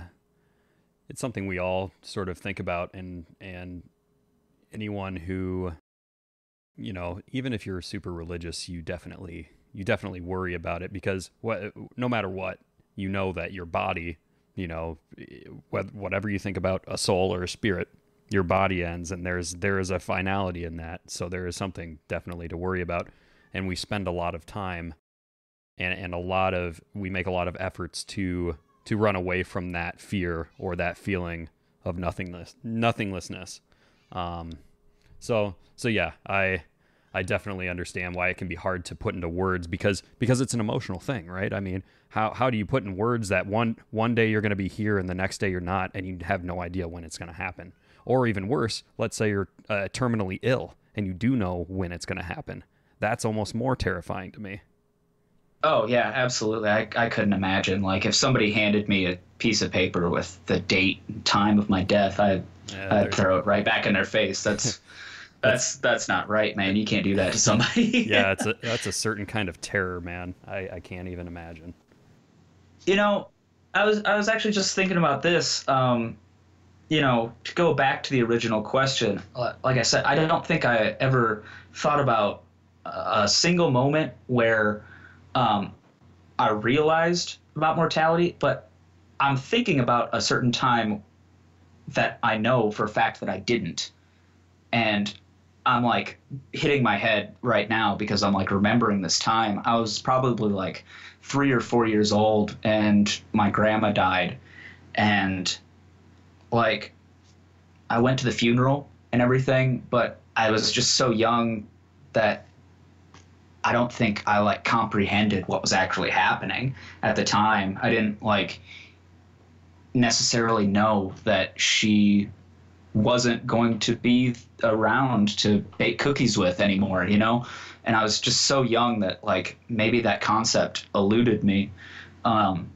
it's something we all sort of think about, and and anyone who, you know, even if you're super religious, you definitely you definitely worry about it because what no matter what, you know that your body, you know, whatever you think about a soul or a spirit, your body ends, and there's there is a finality in that, so there is something definitely to worry about, and we spend a lot of time and and a lot of we make a lot of efforts to to run away from that fear or that feeling of nothingness nothinglessness um so so yeah i i definitely understand why it can be hard to put into words because because it's an emotional thing right i mean how how do you put in words that one one day you're going to be here and the next day you're not and you have no idea when it's going to happen Or even worse, let's say you're uh, terminally ill and you do know when it's going to happen. That's almost more terrifying to me. Oh yeah, absolutely. I, I couldn't imagine like if somebody handed me a piece of paper with the date and time of my death, I'd, Yeah, I'd throw it right back in their face. That's that's that's not right, man. You can't do that to somebody. yeah, it's a, that's a certain kind of terror, man. I, I can't even imagine. You know, I was I was actually just thinking about this. Um, you know, to go back to the original question, uh, like I said, I don't think I ever thought about a a single moment where um, I realized about mortality, but I'm thinking about a certain time that I know for a fact that I didn't, and I'm like hitting my head right now because I'm like remembering this time. I was probably like three or four years old, and my grandma died, and like I went to the funeral and everything, but I was just so young that I don't think I like comprehended what was actually happening at the time. I didn't like necessarily know that she wasn't going to be around to bake cookies with anymore, you know? And I was just so young that like maybe that concept eluded me. Um,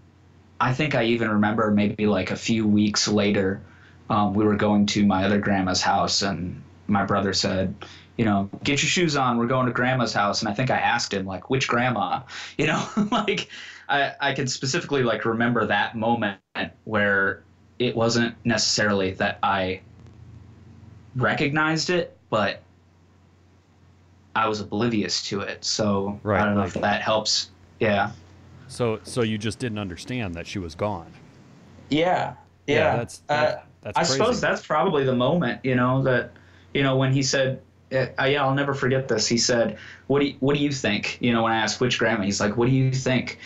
I think I even remember maybe like a few weeks later, um, we were going to my other grandma's house, and my brother said, you know, get your shoes on. We're going to grandma's house. And I think I asked him, like, which grandma? You know, like, I, I can specifically, like, remember that moment where it wasn't necessarily that I recognized it, but I was oblivious to it. So Right, I don't know like- if that helps. Yeah. So so you just didn't understand that she was gone. Yeah. Yeah. that's Uh, that, that's I suppose that's probably the moment, you know, that you know when he said, uh, "Yeah, I'll never forget this." He said, "What do you, What do you think?" You know, when I asked which grandma, he's like, "What do you think?"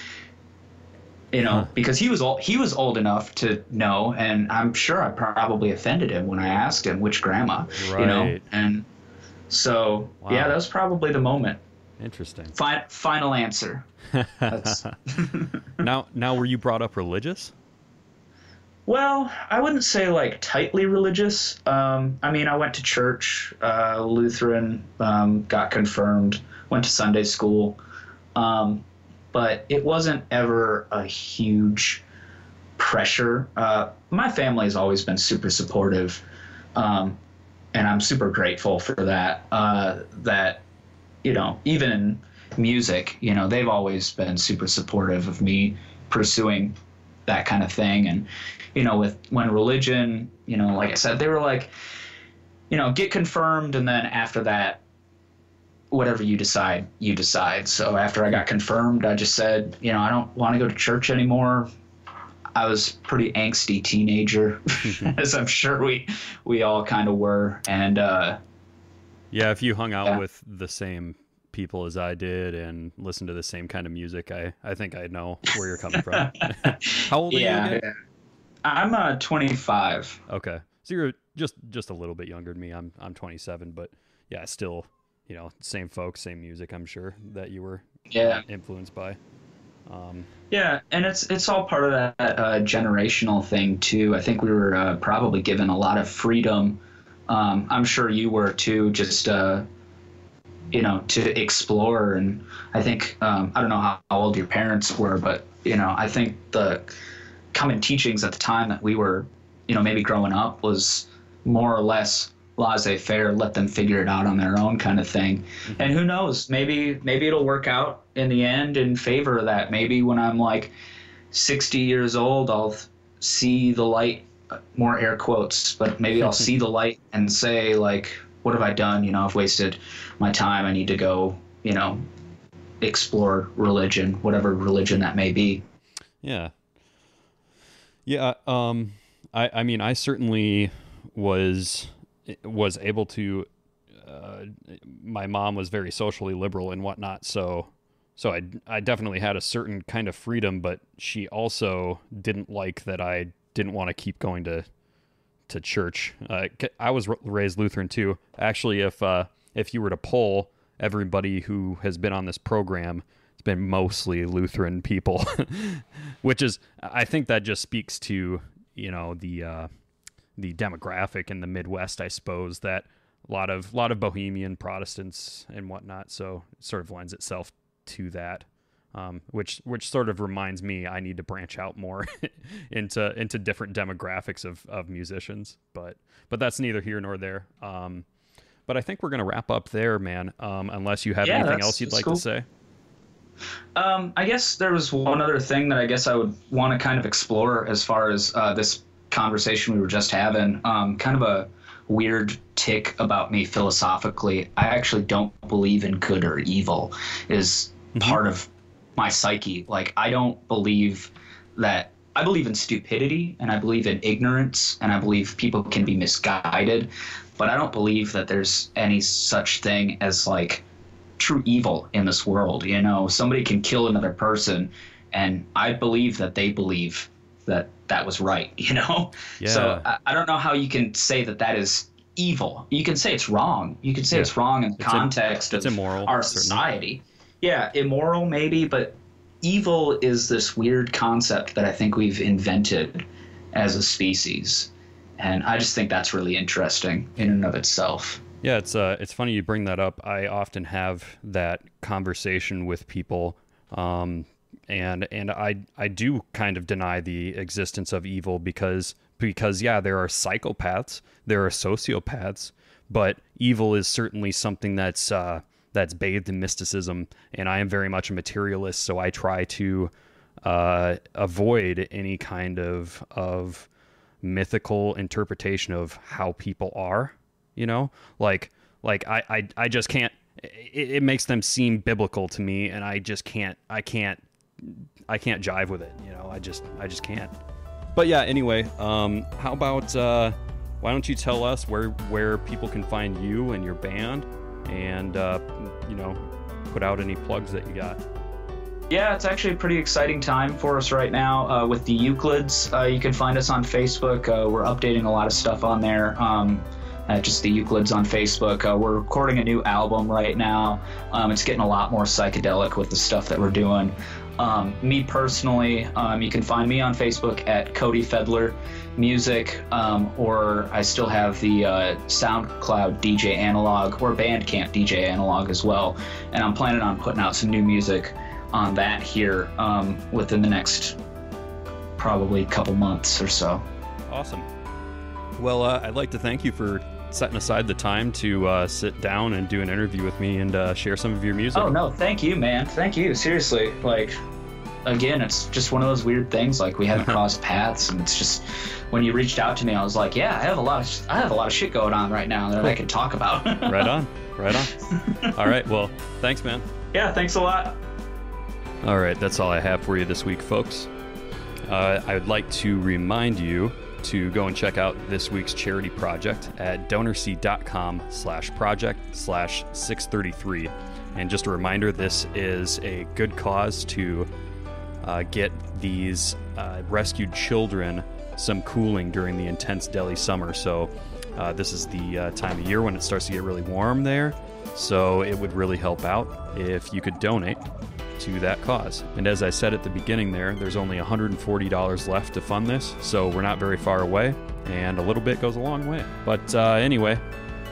You know, Huh. because he was old, he was old enough to know, and I'm sure I probably offended him when I asked him which grandma. You know, and so Wow. yeah, that was probably the moment. Interesting. Fi- final answer. Now now were you brought up religious? Well, I wouldn't say like tightly religious. Um, I mean, I went to church, uh, Lutheran, um, got confirmed, went to Sunday school, um, but it wasn't ever a huge pressure. Uh, my family has always been super supportive, um, and I'm super grateful for that. Uh, that you know, even in music, you know, they've always been super supportive of me pursuing that kind of thing. And, you know, with when religion, you know, like I said, they were like, you know, get confirmed. And then after that, whatever you decide, you decide. So after I got confirmed, I just said, you know, I don't want to go to church anymore. I was pretty angsty teenager, as I'm sure we we all kind of were, and uh, Yeah, if you hung out Yeah. with the same people as I did and listen to the same kind of music, I, I think I know where you're coming from. How old are yeah, you again? I'm uh 25. Okay. So you're just just a little bit younger than me. I'm I'm 27, but yeah, still, you know, same folks, same music, I'm sure that you were Yeah, influenced by. Um, yeah, and it's it's all part of that uh, generational thing too. I think we were uh, probably given a lot of freedom. Um, I'm sure you were too. Just uh, you know, to explore, and I think um, I don't know how, how old your parents were, but you know, I think the common teachings at the time that we were, you know, maybe growing up was more or less laissez-faire, let them figure it out on their own kind of thing. And who knows, maybe maybe it'll work out in the end in favor of that. Maybe when I'm like 60 years old, I'll see the light, more air quotes, but maybe I'll see the light and say like, what have I done? You know, I've wasted my time. I need to go, you know, explore religion, whatever religion that may be. Yeah. Yeah, um I I mean I certainly was was able to uh, my mom was very socially liberal and whatnot, so so I I definitely had a certain kind of freedom, but she also didn't like that I didn't want to keep going to to church. Uh, I was raised Lutheran too. Actually, if uh, if you were to poll everybody who has been on this program, it's been mostly Lutheran people, which is I think that just speaks to you know the uh, the demographic in the Midwest, I suppose that a lot of a lot of Bohemian Protestants and whatnot. So it sort of lends itself to that. Um, which which sort of reminds me I need to branch out more into into different demographics of, of musicians, but but that's neither here nor there. Um, but I think we're gonna wrap up there, man. Um, unless you have Yeah, anything else you'd like cool. to say. Um, I guess there was one other thing that I guess I would want to kind of explore as far as uh, this conversation we were just having. Um, kind of a weird tick about me philosophically. I actually don't believe in good or evil. Is part of my psyche. Like I don't believe that. I believe in stupidity and I believe in ignorance and I believe people can be misguided, but I don't believe that there's any such thing as like true evil in this world. You know, somebody can kill another person, and I believe that they believe that that was right. You know, so I, I don't know how you can say that that is evil. You can say it's wrong. You can say Yeah. it's wrong in the It's context it's of immoral, our society. Yeah, immoral maybe, but evil is this weird concept that I think we've invented as a species. And I just think that's really interesting in and of itself. Yeah, it's uh, it's funny you bring that up. I often have that conversation with people, um, and and I I do kind of deny the existence of evil because because yeah, there are psychopaths, there are sociopaths, but evil is certainly something that's uh, that's bathed in mysticism, and I am very much a materialist, so I try to uh, avoid any kind of of mythical interpretation of how people are you know? Like like i i, I just can't it, it makes them seem biblical to me and i just can't i can't i can't jive with it you know? I just i just can't. But yeah anyway um how about uh why don't you tell us where where people can find you and your band and uh you know put out any plugs that you got Yeah, it's actually a pretty exciting time for us right now uh, with the Euclids. Uh, you can find us on Facebook. Uh, we're updating a lot of stuff on there. Um, uh, just the Euclids on Facebook. Uh, we're recording a new album right now. Um, it's getting a lot more psychedelic with the stuff that we're doing. Um, me personally, um, you can find me on Facebook at Cody Fedeler Music, um, or I still have the uh, SoundCloud DJ Analog or Bandcamp DJ Analog as well. And I'm planning on putting out some new music on that here um, within the next probably couple months or so. Awesome. Well, uh, I'd like to thank you for setting aside the time to uh, sit down and do an interview with me and uh, share some of your music. Oh no, thank you, man. Thank you. Seriously, like again, it's just one of those weird things. Like we haven't crossed paths, and it's just when you reached out to me, I was like, yeah, I have a lot of I have a lot of shit going on right now that I can talk about. right on. Right on. all right. Well, thanks, man. yeah, thanks a lot. All right. That's all I have for you this week, folks. Uh, I would like to remind you to go and check out this week's charity project at donorsee.com slash project slash 633. And just a reminder, this is a good cause to uh, get these uh, rescued children some cooling during the intense Delhi summer. So, uh, this is the uh, time of year when it starts to get really warm there. So, it would really help out if you could donate to that cause. And as I said at the beginning there, there's only $140 left to fund this, so we're not very far away, and a little bit goes a long way. But uh, anyway,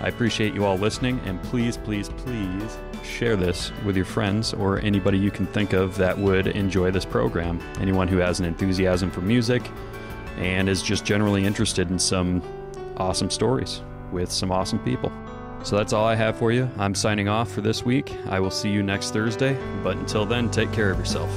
I appreciate you all listening, and please, please, please share this with your friends or anybody you can think of that would enjoy this program. Anyone who has an enthusiasm for music and is just generally interested in some awesome stories with some awesome people. So that's all I have for you. I'm signing off for this week. I will see you next Thursday, but until then, take care of yourself.